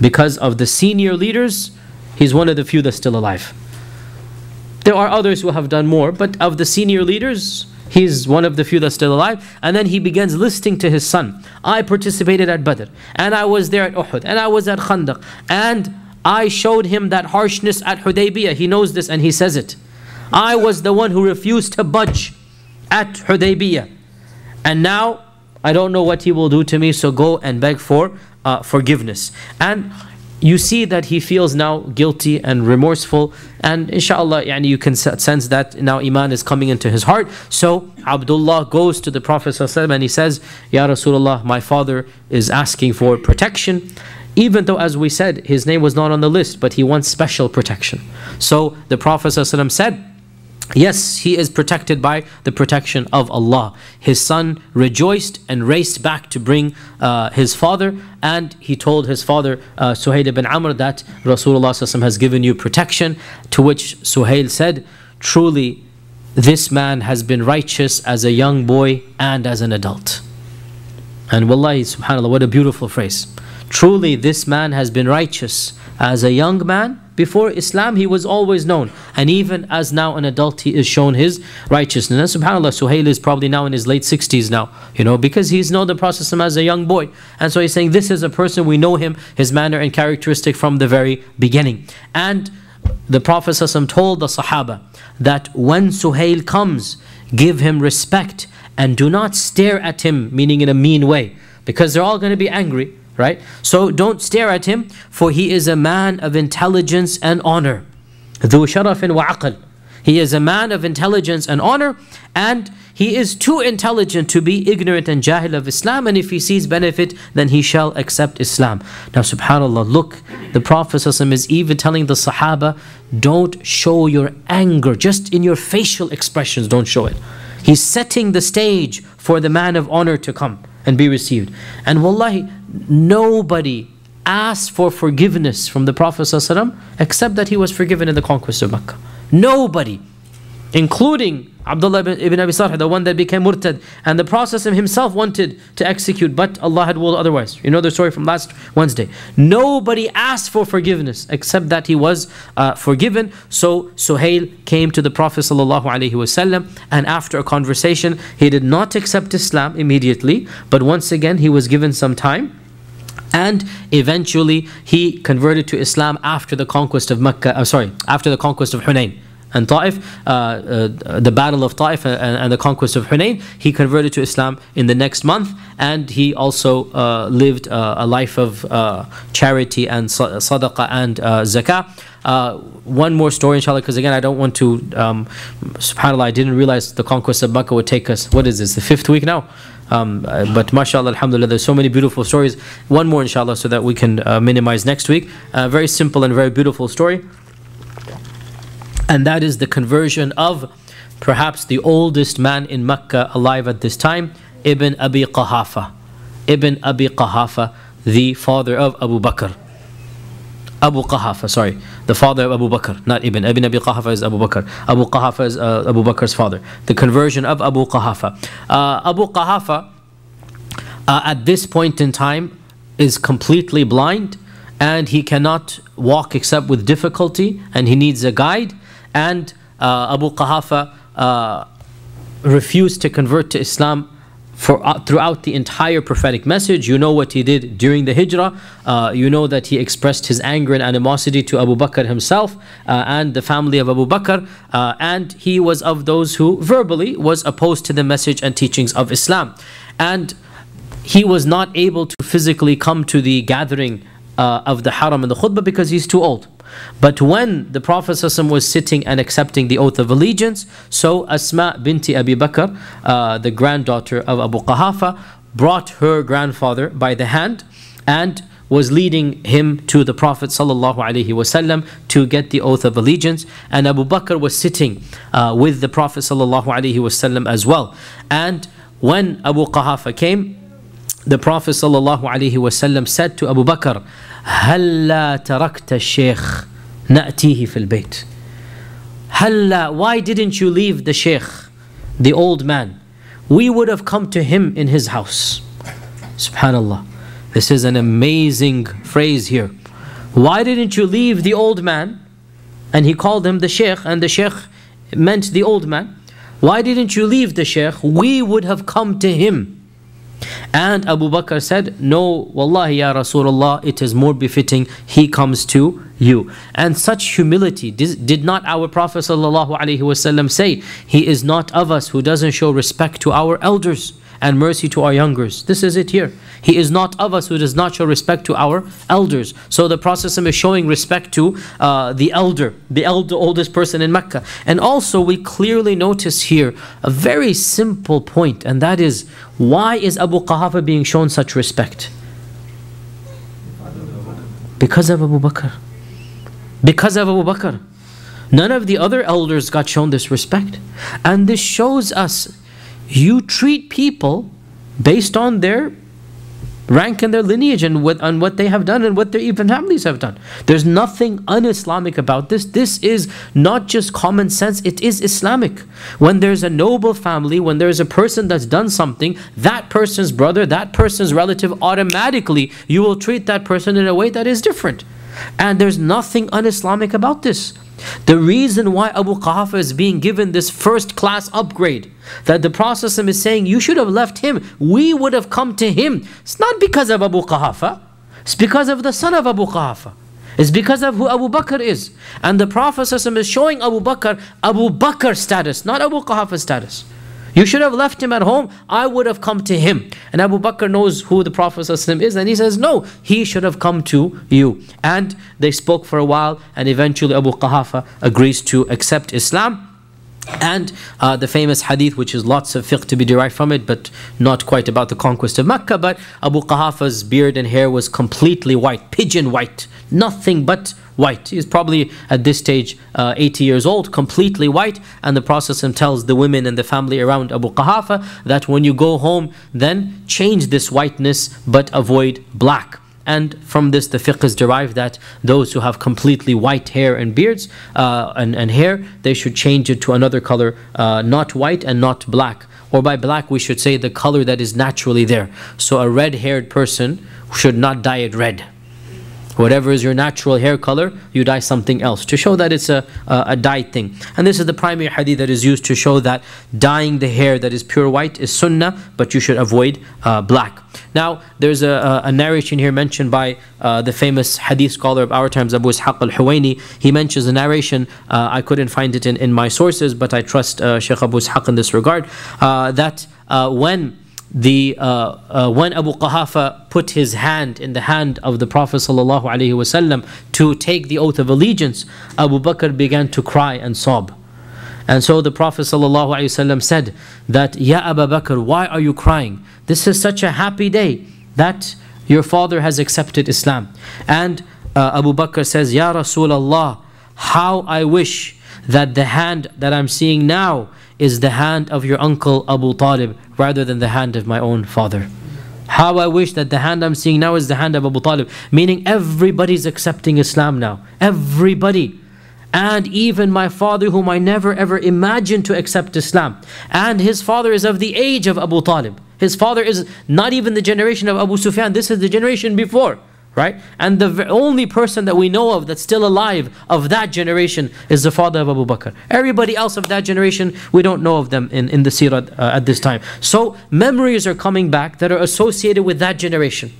Because of the senior leaders, he's one of the few that's still alive. There are others who have done more, but of the senior leaders, he's one of the few that's still alive. And then he begins listing to his son, I participated at Badr, and I was there at Uhud, and I was at Khandaq, and I showed him that harshness at Hudaybiyah. He knows this and he says it. I was the one who refused to budge at Hudaybiyah. And now I don't know what he will do to me, so go and beg for uh, forgiveness. And you see that he feels now guilty and remorseful, and inshallah, yani you can sense that now Iman is coming into his heart. So Abdullah goes to the Prophet ﷺ and he says, Ya Rasulullah, my father is asking for protection even though, as we said, his name was not on the list, but he wants special protection. So the Prophet ﷺ said, Yes, he is protected by the protection of Allah. His son rejoiced and raced back to bring uh, his father, and he told his father, uh, Suhail ibn Amr, that Rasulullah has given you protection. To which Suhail said, Truly, this man has been righteous as a young boy and as an adult. And wallahi, subhanAllah, what a beautiful phrase. Truly, this man has been righteous. As a young man, before Islam, he was always known. And even as now an adult, he is shown his righteousness. And SubhanAllah, Suhail is probably now in his late 60s now, you know, because he's known the Prophet as a young boy. And so he's saying, This is a person, we know him, his manner and characteristic from the very beginning. And the Prophet told the Sahaba that when Suhail comes, give him respect and do not stare at him, meaning in a mean way, because they're all going to be angry right? So don't stare at him, for he is a man of intelligence and honor. ذو شرف وعقل. He is a man of intelligence and honor, and he is too intelligent to be ignorant and jahil of Islam, and if he sees benefit, then he shall accept Islam. Now, subhanAllah, look, the Prophet is even telling the Sahaba, don't show your anger, just in your facial expressions, don't show it. He's setting the stage for the man of honor to come and be received. And wallahi, nobody asked for forgiveness from the Prophet except that he was forgiven in the conquest of Mecca. Nobody, including Abdullah ibn Abi Sarh, the one that became murtad, and the Prophet himself wanted to execute, but Allah had willed otherwise. You know the story from last Wednesday. Nobody asked for forgiveness except that he was uh, forgiven. So Suhail came to the Prophet and after a conversation, he did not accept Islam immediately, but once again he was given some time. And eventually he converted to Islam after the conquest of Mecca, uh, sorry, after the conquest of Hunain and Ta'if, uh, uh, the battle of Ta'if and, and, the conquest of Hunayn, he converted to Islam in the next month, and he also uh, lived uh, a life of uh, charity and sadaqah and zakah. one more story, inshallah, because again, I don't want to, um, subhanAllah, I didn't realize the conquest of Makkah would take us, what is this, the fifth week now? Um, but mashallah, alhamdulillah, there's so many beautiful stories. One more, inshallah, so that we can uh, minimize next week. Uh, very simple and very beautiful story and that is the conversion of perhaps the oldest man in Mecca alive at this time, Ibn Abi Qahafa. Ibn Abi Qahafa, the father of Abu Bakr. Abu Qahafa, sorry, the father of Abu Bakr, not Ibn. Ibn Abi Qahafa is Abu Bakr. Abu Qahafa is uh, Abu Bakr's father. The conversion of Abu Qahafa. Uh, Abu Qahafa, uh, at this point in time, is completely blind and he cannot walk except with difficulty and he needs a guide and uh, Abu Qahafa uh, refused to convert to Islam for uh, throughout the entire prophetic message. You know what he did during the hijrah. Uh, you know that he expressed his anger and animosity to Abu Bakr himself uh, and the family of Abu Bakr. Uh, and he was of those who verbally was opposed to the message and teachings of Islam. And he was not able to physically come to the gathering of the haram and the khutbah because he's too old. But when the Prophet was sitting and accepting the oath of allegiance, so Asma binti Abi Bakr, uh, the granddaughter of Abu Qahafa, brought her grandfather by the hand and was leading him to the Prophet ﷺ to get the oath of allegiance. And Abu Bakr was sitting uh, with the Prophet ﷺ as well. And when Abu Qahafa came, the Prophet ﷺ said to Abu Bakr, Halla tarakta Shaykh na'tihi fil bayt. Halla, why didn't you leave the Shaykh, the old man? We would have come to him in his house. Subhanallah. This is an amazing phrase here. Why didn't you leave the old man? And he called him the Shaykh, and the Shaykh meant the old man. Why didn't you leave the Shaykh? We would have come to him and Abu Bakr said, No, Wallahi ya Rasulullah, it is more befitting he comes to you. And such humility, did not our Prophet say, He is not of us who doesn't show respect to our elders and mercy to our youngers. This is it here. He is not of us who does not show respect to our elders. So the Prophet is showing respect to uh, the elder, the elder, oldest person in Mecca. And also we clearly notice here a very simple point, and that is why is Abu Qahafa being shown such respect? Because of Abu Bakr. Because of Abu Bakr. None of the other elders got shown this respect. And this shows us you treat people based on their rank and their lineage and what, on what they have done and what their even families have done. There's nothing un-Islamic about this. This is not just common sense, it is Islamic. When there's a noble family, when there's a person that's done something, that person's brother, that person's relative, automatically you will treat that person in a way that is different. And there's nothing un-Islamic about this. The reason why Abu Qahafa is being given this first class upgrade, that the Prophet is saying, You should have left him, we would have come to him. It's not because of Abu Qahafa, it's because of the son of Abu Qahafa. It's because of who Abu Bakr is. And the Prophet is showing Abu Bakr Abu Bakr status, not Abu Qahafa status. You should have left him at home. I would have come to him. And Abu Bakr knows who the Prophet is, and he says, No, he should have come to you. And they spoke for a while, and eventually Abu Qahafa agrees to accept Islam. And uh, the famous hadith, which is lots of fiqh to be derived from it, but not quite about the conquest of Mecca. But Abu Qahafa's beard and hair was completely white, pigeon white, nothing but white. He's probably at this stage uh, 80 years old, completely white. And the Prophet tells the women and the family around Abu Qahafa that when you go home, then change this whiteness but avoid black. And from this, the fiqh is derived that those who have completely white hair and beards uh, and, and hair, they should change it to another color, uh, not white and not black. Or by black, we should say the color that is naturally there. So a red haired person should not dye it red Whatever is your natural hair color, you dye something else to show that it's a, a, a dyed thing. And this is the primary hadith that is used to show that dyeing the hair that is pure white is sunnah, but you should avoid uh, black. Now, there's a, a, narration here mentioned by uh, the famous hadith scholar of our times, Abu Ishaq al Huwaini. He mentions a narration, uh, I couldn't find it in, in my sources, but I trust uh, Sheikh Abu Ishaq in this regard, uh, that uh, when the uh, uh, when Abu Qahafa put his hand in the hand of the Prophet ﷺ to take the oath of allegiance, Abu Bakr began to cry and sob. And so the Prophet ﷺ said that, Ya Abu Bakr, why are you crying? This is such a happy day that your father has accepted Islam. And uh, Abu Bakr says, Ya Rasulullah, how I wish that the hand that I'm seeing now is the hand of your uncle Abu Talib rather than the hand of my own father. How I wish that the hand I'm seeing now is the hand of Abu Talib. Meaning everybody's accepting Islam now. Everybody. And even my father, whom I never ever imagined to accept Islam. And his father is of the age of Abu Talib. His father is not even the generation of Abu Sufyan, this is the generation before right? And the only person that we know of that's still alive of that generation is the father of Abu Bakr. Everybody else of that generation, we don't know of them in, in the seerah uh, at this time. So memories are coming back that are associated with that generation.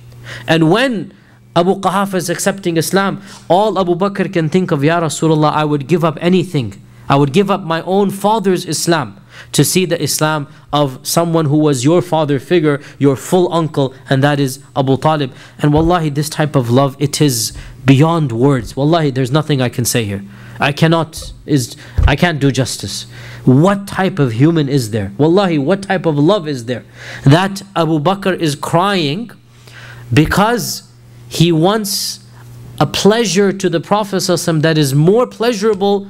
And when Abu Qahafa is accepting Islam, all Abu Bakr can think of, Ya Rasulullah, I would give up anything. I would give up my own father's Islam to see the Islam of someone who was your father figure, your full uncle, and that is Abu Talib. And wallahi, this type of love, it is beyond words. Wallahi, there's nothing I can say here. I cannot is I can't do justice. What type of human is there? Wallahi, what type of love is there? That Abu Bakr is crying because he wants a pleasure to the Prophet that is more pleasurable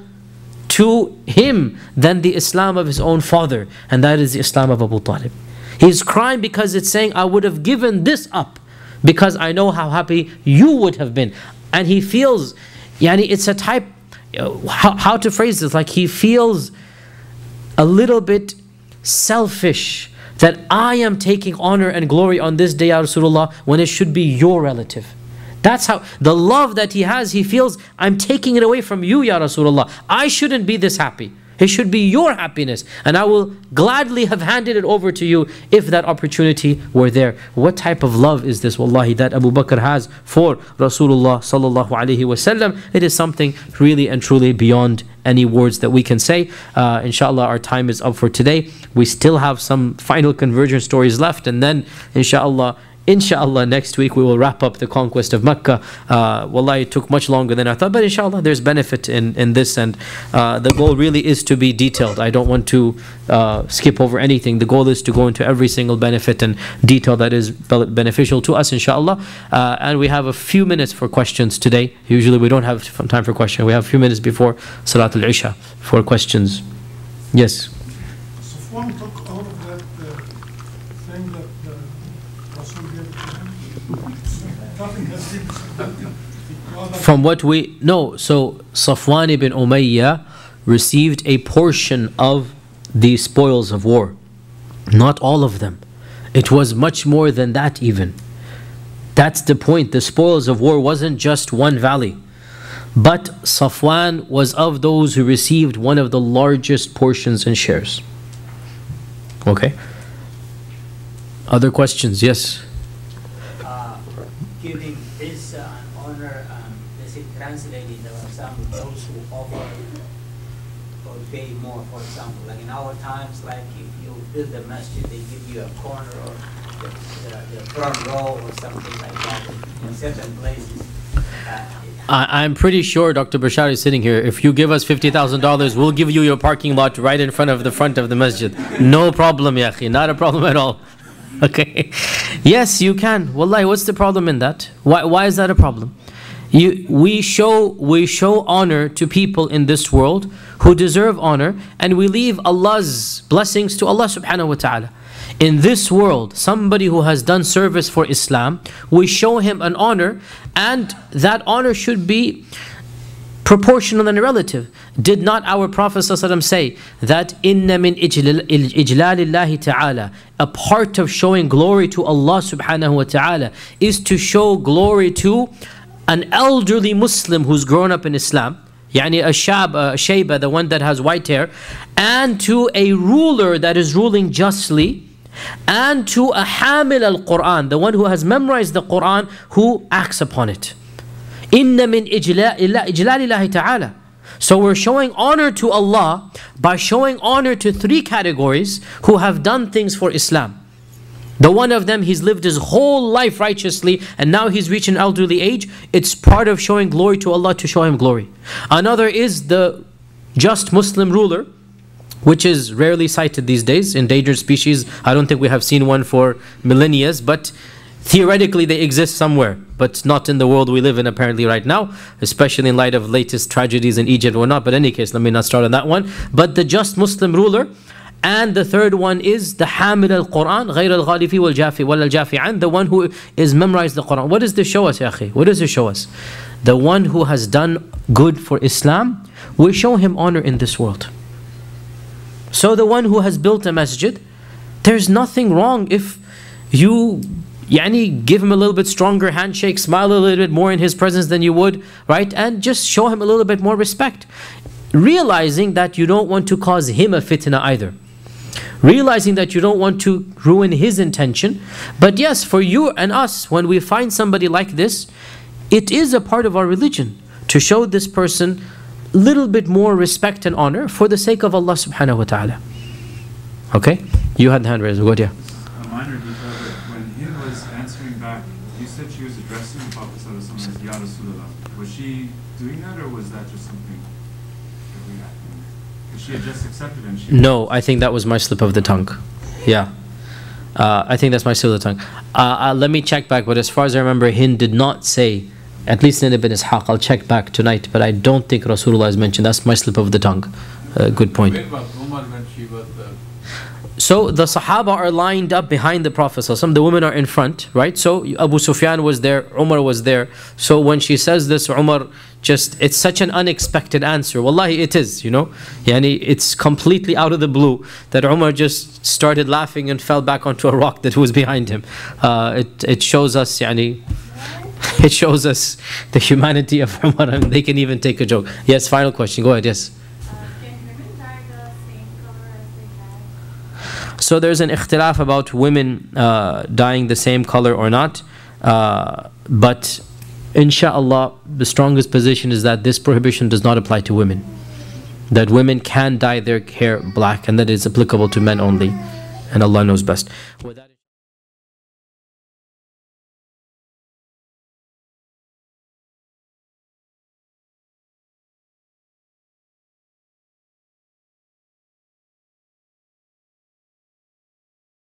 to him than the Islam of his own father, and that is the Islam of Abu Talib. He's crying because it's saying, I would have given this up because I know how happy you would have been. And he feels, yani, it's a type, how, how to phrase this, like he feels a little bit selfish that I am taking honor and glory on this day, Ya Rasulullah, when it should be your relative. That's how the love that he has, he feels, I'm taking it away from you, Ya Rasulullah. I shouldn't be this happy. It should be your happiness. And I will gladly have handed it over to you if that opportunity were there. What type of love is this, wallahi, that Abu Bakr has for Rasulullah sallallahu alaihi wasallam? It is something really and truly beyond any words that we can say. Uh, inshallah, our time is up for today. We still have some final conversion stories left, and then, inshallah, Inshallah, next week we will wrap up the conquest of Mecca. Uh, Wallahi, it took much longer than I thought, but inshallah, there's benefit in, in this, and uh, the goal really is to be detailed. I don't want to uh, skip over anything. The goal is to go into every single benefit and detail that is beneficial to us, inshallah. Uh, and we have a few minutes for questions today. Usually we don't have time for questions. We have a few minutes before Salat al Isha for questions. Yes. From what we know, so Safwan ibn Umayyah received a portion of the spoils of war. Not all of them. It was much more than that, even. That's the point. The spoils of war wasn't just one valley. But Safwan was of those who received one of the largest portions and shares. Okay? Other questions? Yes? Uh, giving this uh, honor, um, is it translated, for example, those who offer or pay more, for in our times, like if you build a masjid, they give you a corner or the, the, the front row or something like that in certain places. Uh, I, am pretty sure Dr. Bashar is sitting here. If you give us $50,000, we'll give you your parking lot right in front of the front of the masjid. No problem, Yahi. Not a problem at all. [LAUGHS] Okay. Yes, you can. Wallahi, what's the problem in that? Why, why is that a problem? You, we show we show honor to people in this world who deserve honor and we leave Allah's blessings to Allah subhanahu wa ta'ala. In this world, somebody who has done service for Islam, we show him an honor and that honor should be proportional and relative. Did not our Prophet say that inna min ijlalillahi ta'ala a part of showing glory to Allah subhanahu wa ta'ala is to show glory to an elderly Muslim who's grown up in Islam, yani a shab, a the one that has white hair, and to a ruler that is ruling justly, and to a hamil al Quran, the one who has memorized the Quran, who acts upon it. Inna min ijlalillahi ta'ala. So we're showing honor to Allah by showing honor to three categories who have done things for Islam. The one of them, he's lived his whole life righteously and now he's reached an elderly age. It's part of showing glory to Allah to show him glory. Another is the just Muslim ruler, which is rarely cited these days. Endangered species, I don't think we have seen one for millennia, but theoretically they exist somewhere, but not in the world we live in apparently right now, especially in light of latest tragedies in Egypt or not. But in any case, let me not start on that one. But the just Muslim ruler, and the third one is the Hamil al Quran, غير الغالفي والجافي ولا الجافي عن, the one who is memorized the Quran. What does this show us, What does this show us? The one who has done good for Islam, we show him honor in this world. So the one who has built a masjid, there's nothing wrong if you yani give him a little bit stronger handshake, smile a little bit more in his presence than you would, right? And just show him a little bit more respect. Realizing that you don't want to cause him a fitna either realizing that you don't want to ruin his intention. But yes, for you and us, when we find somebody like this, it is a part of our religion to show this person little bit more respect and honor for the sake of Allah subhanahu wa ta'ala. Okay? You had the hand raised. Go ahead, A minor detail that when he was answering back, you said she was addressing the Prophet as Ya Rasulullah. Was she doing that or was that just something that we had? She had just accepted she No, I think that was my slip of the tongue. Yeah. Uh, I think that's my slip of the tongue. Uh, uh, let me check back, but as far as I remember, Hind did not say, at least in Ibn Ishaq, I'll check back tonight, but I don't think Rasulullah is mentioned. That's my slip of the tongue. Uh, good point. When was Umar when she was So the Sahaba are lined up behind the Prophet. The women are in front, right? So Abu Sufyan was there, Umar was there. So when she says this, Umar just, it's such an unexpected answer. Wallahi, it is, you know? Yani, it's completely out of the blue that Umar just started laughing and fell back onto a rock that was behind him. Uh, it, it shows us, yani, [LAUGHS] it shows us the humanity of Umar they can even take a joke. Yes, final question. Go ahead, yes. Uh, can women dye the same color as they have? So there's an ikhtilaf about women uh, dyeing the same color or not. Uh, but inshallah, the strongest position is that this prohibition does not apply to women. That women can dye their hair black and that is applicable to men only. And Allah knows best.